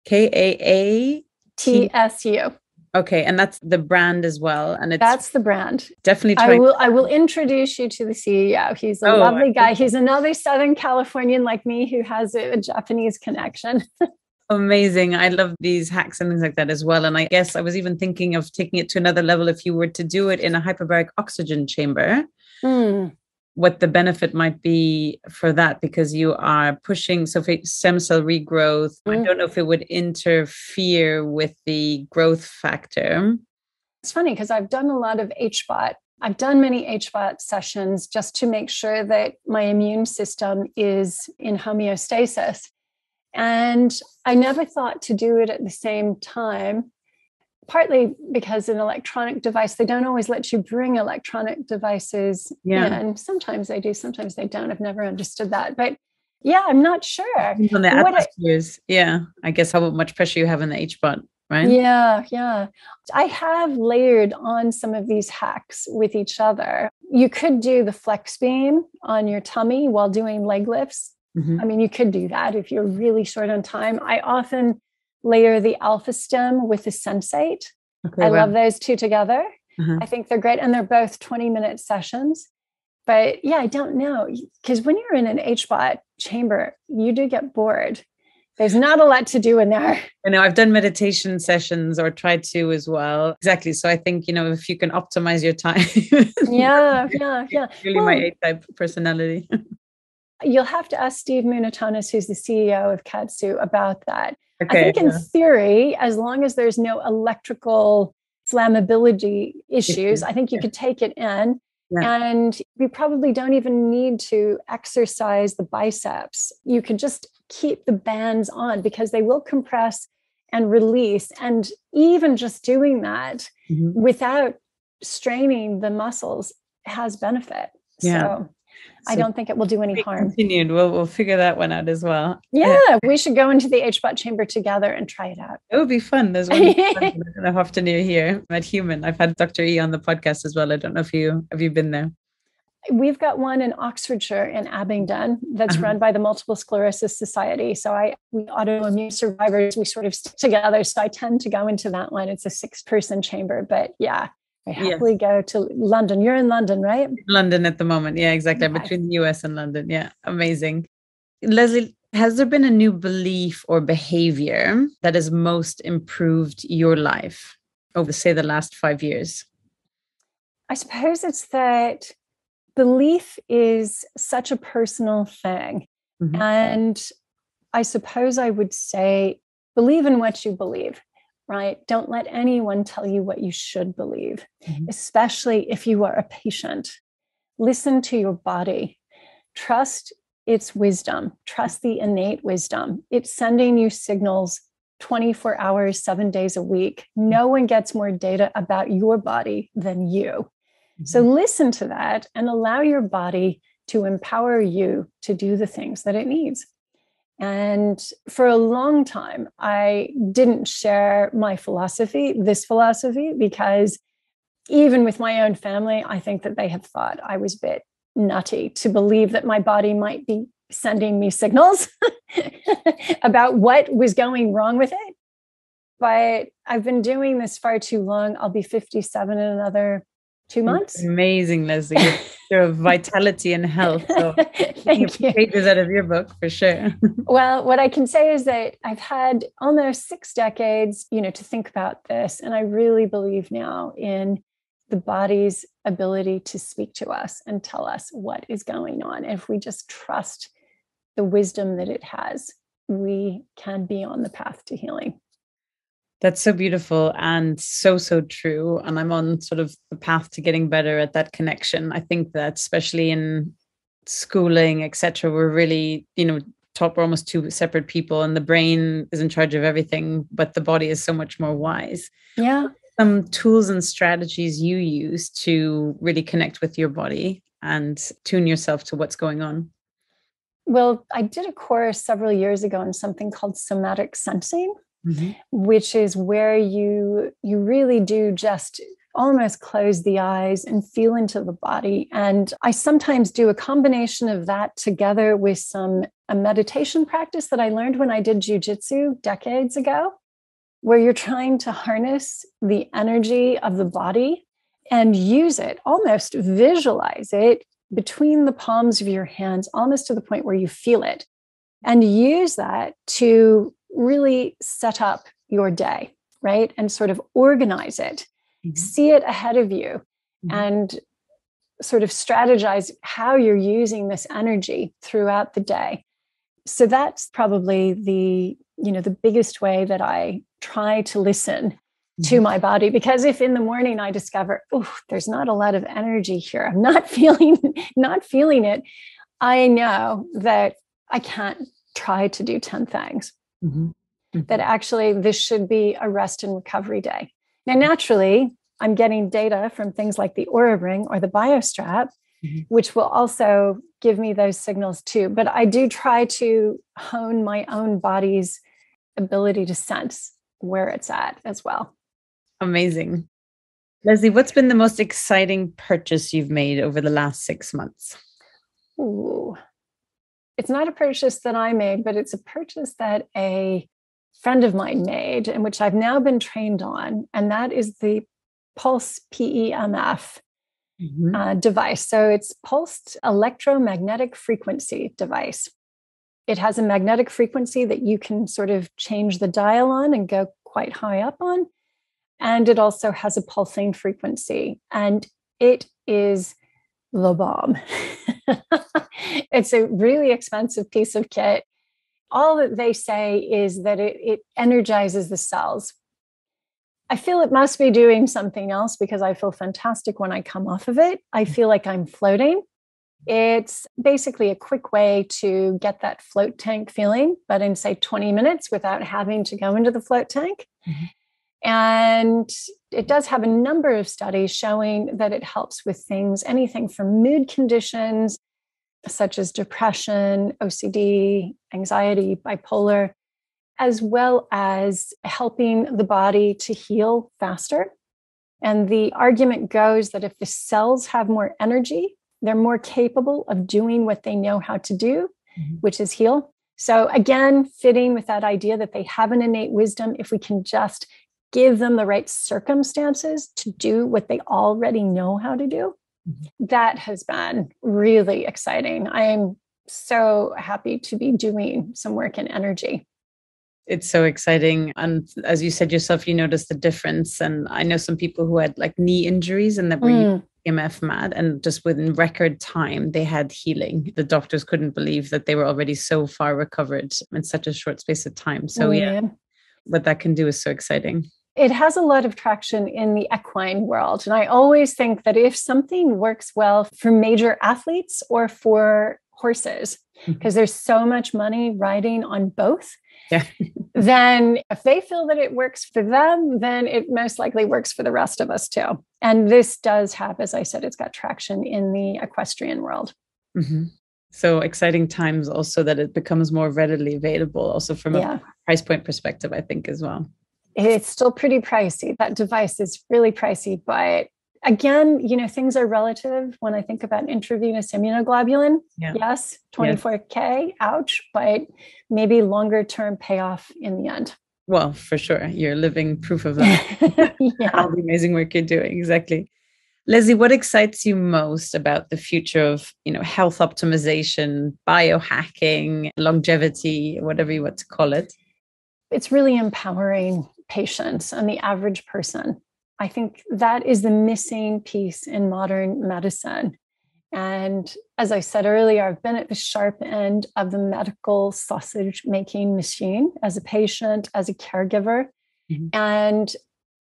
Speaker 1: K A A
Speaker 2: T S U.
Speaker 1: Okay, and that's the brand as well, and it's
Speaker 2: that's the brand.
Speaker 1: Definitely,
Speaker 2: I will. I will introduce you to the CEO. He's a oh, lovely guy. He's another Southern Californian like me who has a, a Japanese connection.
Speaker 1: Amazing. I love these hacks and things like that as well. And I guess I was even thinking of taking it to another level if you were to do it in a hyperbaric oxygen chamber.
Speaker 2: Mm
Speaker 1: what the benefit might be for that because you are pushing so stem cell regrowth mm. i don't know if it would interfere with the growth factor.
Speaker 2: It's funny because i've done a lot of hbot i've done many hbot sessions just to make sure that my immune system is in homeostasis. And i never thought to do it at the same time partly because an electronic device they don't always let you bring electronic devices
Speaker 1: yeah.
Speaker 2: in. Sometimes they do sometimes they don't. I've never understood that. But yeah i'm not sure.
Speaker 1: On the atmospheres I, yeah i guess how much pressure you have in the hbot right?
Speaker 2: Yeah yeah. I have layered on some of these hacks with each other. You could do the FlexBeam on your tummy while doing leg lifts. Mm-hmm. i mean you could do that if you're really short on time. I often layer the Alpha-Stim with the sensate. Okay, I love those two together. Uh-huh. I think they're great. And they're both 20 minute sessions. But yeah, I don't know. Because when you're in an HBOT chamber, you do get bored. There's not a lot to do in there.
Speaker 1: I know I've done meditation sessions or tried to as well. Exactly. So I think, you know, if you can optimize your time.
Speaker 2: yeah, yeah, yeah.
Speaker 1: Really well, my A type personality.
Speaker 2: you'll have to ask Steve Munatones, who's the CEO of KAATSU, about that. Okay, I think in yeah. theory, as long as there's no electrical flammability issues, I think you could take it in. Yeah. And we probably don't even need to exercise the biceps. You could just keep the bands on because they will compress and release. And even just doing that mm-hmm. without straining the muscles has benefit. Yeah. So, so I don't think it will do any harm.
Speaker 1: Continued. We'll we'll figure that one out as well.
Speaker 2: Yeah, yeah. we should go into the HBOT chamber together and try it out.
Speaker 1: It would be fun. There's one often near here at Human. I've had Dr. E on the podcast as well. I don't know if you have you been there.
Speaker 2: We've got one in Oxfordshire in Abingdon that's uh-huh. run by the Multiple Sclerosis Society. So I we autoimmune survivors, we sort of stick together. So I tend to go into that one. It's a six-person chamber, but yeah, I happily yes. go to London. You're in London, right?
Speaker 1: London at the moment. Yeah, exactly. Okay. Between the US and London. Yeah, amazing. Leslie, has there been a new belief or behavior that has most improved your life over, say, the last five years?
Speaker 2: I suppose it's that belief is such a personal thing. Mm-hmm. And I suppose I would say believe in what you believe, right? Don't let anyone tell you what you should believe, mm-hmm. especially if you are a patient. Listen to your body. Trust its wisdom. Trust the innate wisdom. It's sending you signals 24 hours, seven days a week. No one gets more data about your body than you. So mm-hmm. listen to that and allow your body to empower you to do the things that it needs. And for a long time, I didn't share my philosophy, this philosophy, because even with my own family, I think that they have thought I was a bit nutty to believe that my body might be sending me signals about what was going wrong with it. But I've been doing this far too long. I'll be 57 in another two months.
Speaker 1: Amazing, Leslie. Your vitality and health. So Thank you. Pages out of your book for sure.
Speaker 2: well, what I can say is that I've had almost six decades, you know, to think about this, and I really believe now in the body's ability to speak to us and tell us what is going on. If we just trust the wisdom that it has, we can be on the path to healing.
Speaker 1: That's so beautiful and so, so true. And I'm on sort of the path to getting better at that connection. I think that especially in schooling, etc., we're really, you know, taught we're almost two separate people and the brain is in charge of everything, but the body is so much more wise.
Speaker 2: Yeah.
Speaker 1: Some tools and strategies you use to really connect with your body and tune yourself to what's going on.
Speaker 2: Well, I did a course several years ago on something called somatic sensing mm-hmm. which is where you you really do just almost close the eyes and feel into the body and i sometimes do a combination of that together with some a meditation practice that i learned when i did jiu-jitsu decades ago where you're trying to harness the energy of the body and use it almost visualize it between the palms of your hands almost to the point where you feel it and use that to really set up your day, right? And sort of organize it, mm-hmm. see it ahead of you, mm-hmm. and sort of strategize how you're using this energy throughout the day. So that's probably the, you know, the biggest way that I try to listen mm-hmm. to my body because if in the morning I discover, oh, there's not a lot of energy here. I'm not feeling not feeling it. I know that I can't try to do 10 things mm-hmm. Mm-hmm. that actually this should be a rest and recovery day. Now, naturally, I'm getting data from things like the Oura Ring or the BioStrap, mm-hmm. which will also give me those signals too. But I do try to hone my own body's ability to sense where it's at as well.
Speaker 1: Amazing. Leslie, what's been the most exciting purchase you've made over the last six months?
Speaker 2: Ooh, it's not a purchase that I made, but it's a purchase that a friend of mine made, and which I've now been trained on, and that is the Pulse PEMF mm-hmm. uh, device. So it's pulsed electromagnetic frequency device. It has a magnetic frequency that you can sort of change the dial on and go quite high up on. And it also has a pulsing frequency. And it is the bomb. it's a really expensive piece of kit. All that they say is that it, it energizes the cells. I feel it must be doing something else because I feel fantastic when I come off of it. I feel like I'm floating. It's basically a quick way to get that float tank feeling, but in say 20 minutes without having to go into the float tank. Mm-hmm. And it does have a number of studies showing that it helps with things, anything from mood conditions such as depression, OCD, anxiety, bipolar, as well as helping the body to heal faster. And the argument goes that if the cells have more energy, they're more capable of doing what they know how to do, mm-hmm. which is heal. So, again, fitting with that idea that they have an innate wisdom, if we can just give them the right circumstances to do what they already know how to do, mm-hmm. that has been really exciting. I am so happy to be doing some work in energy.
Speaker 1: It's so exciting. And as you said yourself, you noticed the difference. And I know some people who had like knee injuries and that were mm. EMF mad. And just within record time, they had healing. The doctors couldn't believe that they were already so far recovered in such a short space of time. So, oh, yeah, yeah, what that can do is so exciting
Speaker 2: it has a lot of traction in the equine world. And I always think that if something works well for major athletes or for horses, because mm-hmm. there's so much money riding on both, yeah. then if they feel that it works for them, then it most likely works for the rest of us too. And this does have, as I said, it's got traction in the equestrian world.
Speaker 1: Mm-hmm. So exciting times also that it becomes more readily available, also from a price point perspective, I think, as well
Speaker 2: it's still pretty pricey. That device is really pricey, but again, you know, things are relative. When I think about intravenous immunoglobulin, yeah. yes, 24K, ouch, but maybe longer term payoff in the end.
Speaker 1: Well, for sure. You're living proof of that. yeah. All the amazing work you're doing. Exactly. Leslie, what excites you most about the future of, you know, health optimization, biohacking, longevity, whatever you want to call it?
Speaker 2: It's really empowering patients and the average person. I think that is the missing piece in modern medicine. And as I said earlier, I've been at the sharp end of the medical sausage making machine as a patient, as a caregiver. Mm-hmm. And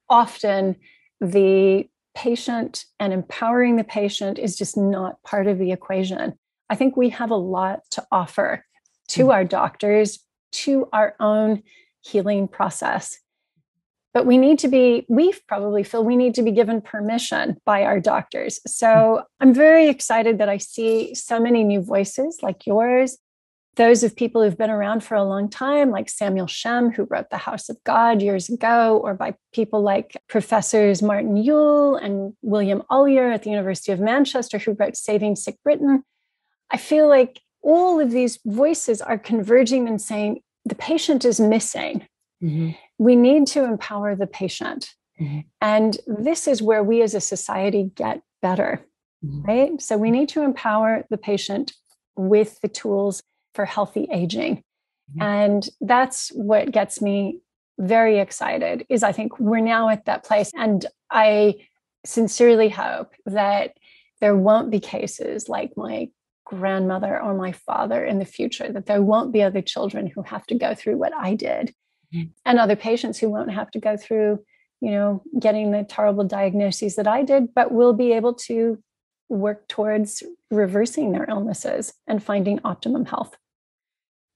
Speaker 2: often the patient and empowering the patient is just not part of the equation. I think we have a lot to offer to mm-hmm. our doctors, to our own healing process but we need to be we probably feel we need to be given permission by our doctors. So i'm very excited that i see so many new voices like yours those of people who've been around for a long time like samuel shem who wrote the house of god years ago or by people like professors martin yuille and william ollier at the university of manchester who wrote saving sick britain. I feel like all of these voices are converging and saying the patient is missing. Mm-hmm we need to empower the patient. Mm-hmm. And this is where we as a society get better, mm-hmm. right? So we need to empower the patient with the tools for healthy aging. Mm-hmm. And that's what gets me very excited is I think we're now at that place and I sincerely hope that there won't be cases like my grandmother or my father in the future that there won't be other children who have to go through what I did Mm-hmm. and other patients who won't have to go through you know getting the terrible diagnoses that i did but will be able to work towards reversing their illnesses and finding optimum health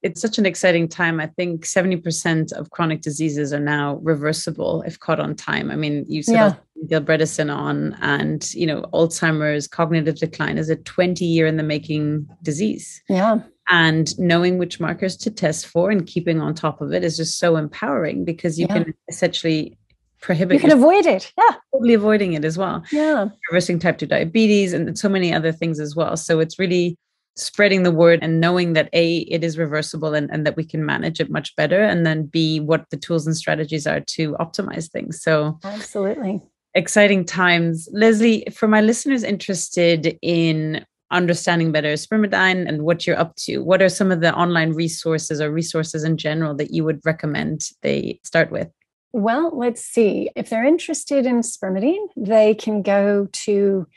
Speaker 1: it's such an exciting time. I think 70% of chronic diseases are now reversible if caught on time. I mean, you said yeah. Gilbredicin on, and you know, Alzheimer's cognitive decline is a 20 year in the making disease.
Speaker 2: Yeah
Speaker 1: and knowing which markers to test for and keeping on top of it is just so empowering because you yeah. can essentially prohibit
Speaker 2: you can avoid it. Yeah.
Speaker 1: totally avoiding it as well.
Speaker 2: Yeah.
Speaker 1: Reversing type 2 diabetes and so many other things as well. So it's really spreading the word and knowing that a it is reversible and, and that we can manage it much better and then b what the tools and strategies are to optimize things. So
Speaker 2: absolutely.
Speaker 1: exciting times. Leslie for my listeners interested in understanding better spermidine and what you're up to. What are some of the online resources or resources in general that you would recommend they start with?
Speaker 2: Well let's see. If they're interested in spermidine they can go to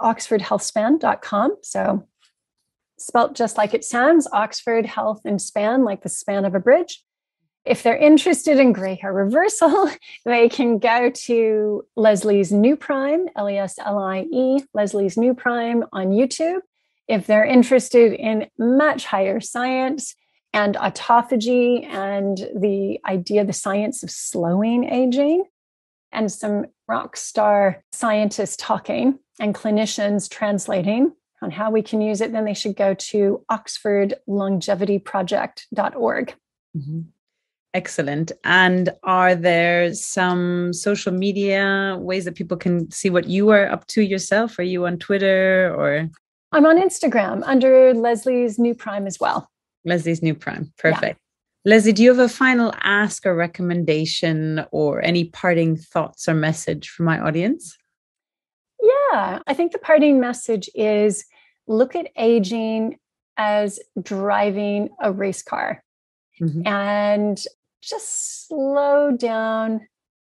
Speaker 2: oxfordhealthspan.com so spelt just like it sounds oxford health and span like the span of a bridge if they're interested in gray hair reversal, they can go to Leslie's New Prime, L E S L I E, Leslie's New Prime on YouTube. If they're interested in much higher science and autophagy and the idea, the science of slowing aging, and some rock star scientists talking and clinicians translating on how we can use it, then they should go to oxfordlongevityproject.org. Mm-hmm.
Speaker 1: Excellent. And are there some social media ways that people can see what you are up to yourself? Are you on Twitter or?
Speaker 2: I'm on Instagram under Leslie's New Prime as well.
Speaker 1: Leslie's New Prime. Perfect. Yeah. Leslie, do you have a final ask or recommendation or any parting thoughts or message for my audience?
Speaker 2: Yeah, I think the parting message is look at aging as driving a race car mm-hmm. and just slow down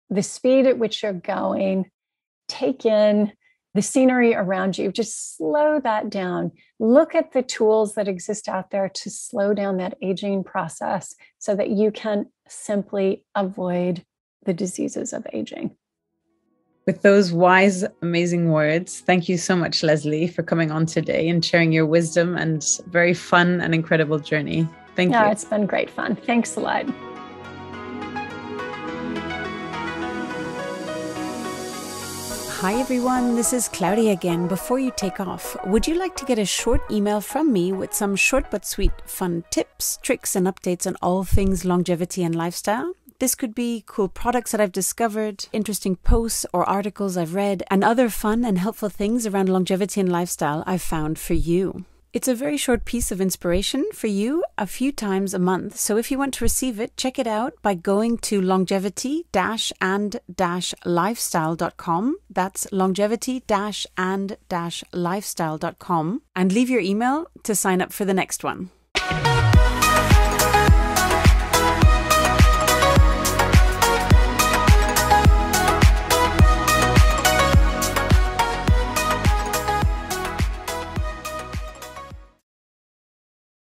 Speaker 2: the speed at which you're going, take in the scenery around you, just slow that down. Look at the tools that exist out there to slow down that aging process so that you can simply avoid the diseases of aging.
Speaker 1: With those wise, amazing words, thank you so much, Leslie, for coming on today and sharing your wisdom and very fun and incredible journey. Thank
Speaker 2: yeah,
Speaker 1: you.
Speaker 2: It's been great fun. Thanks a lot.
Speaker 1: Hi everyone, this is Claudia again. Before you take off, would you like to get a short email from me with some short but sweet fun tips, tricks, and updates on all things longevity and lifestyle? This could be cool products that I've discovered, interesting posts or articles I've read, and other fun and helpful things around longevity and lifestyle I've found for you. It's a very short piece of inspiration for you a few times a month. So if you want to receive it, check it out by going to longevity and lifestyle.com. That's longevity and lifestyle.com and leave your email to sign up for the next one.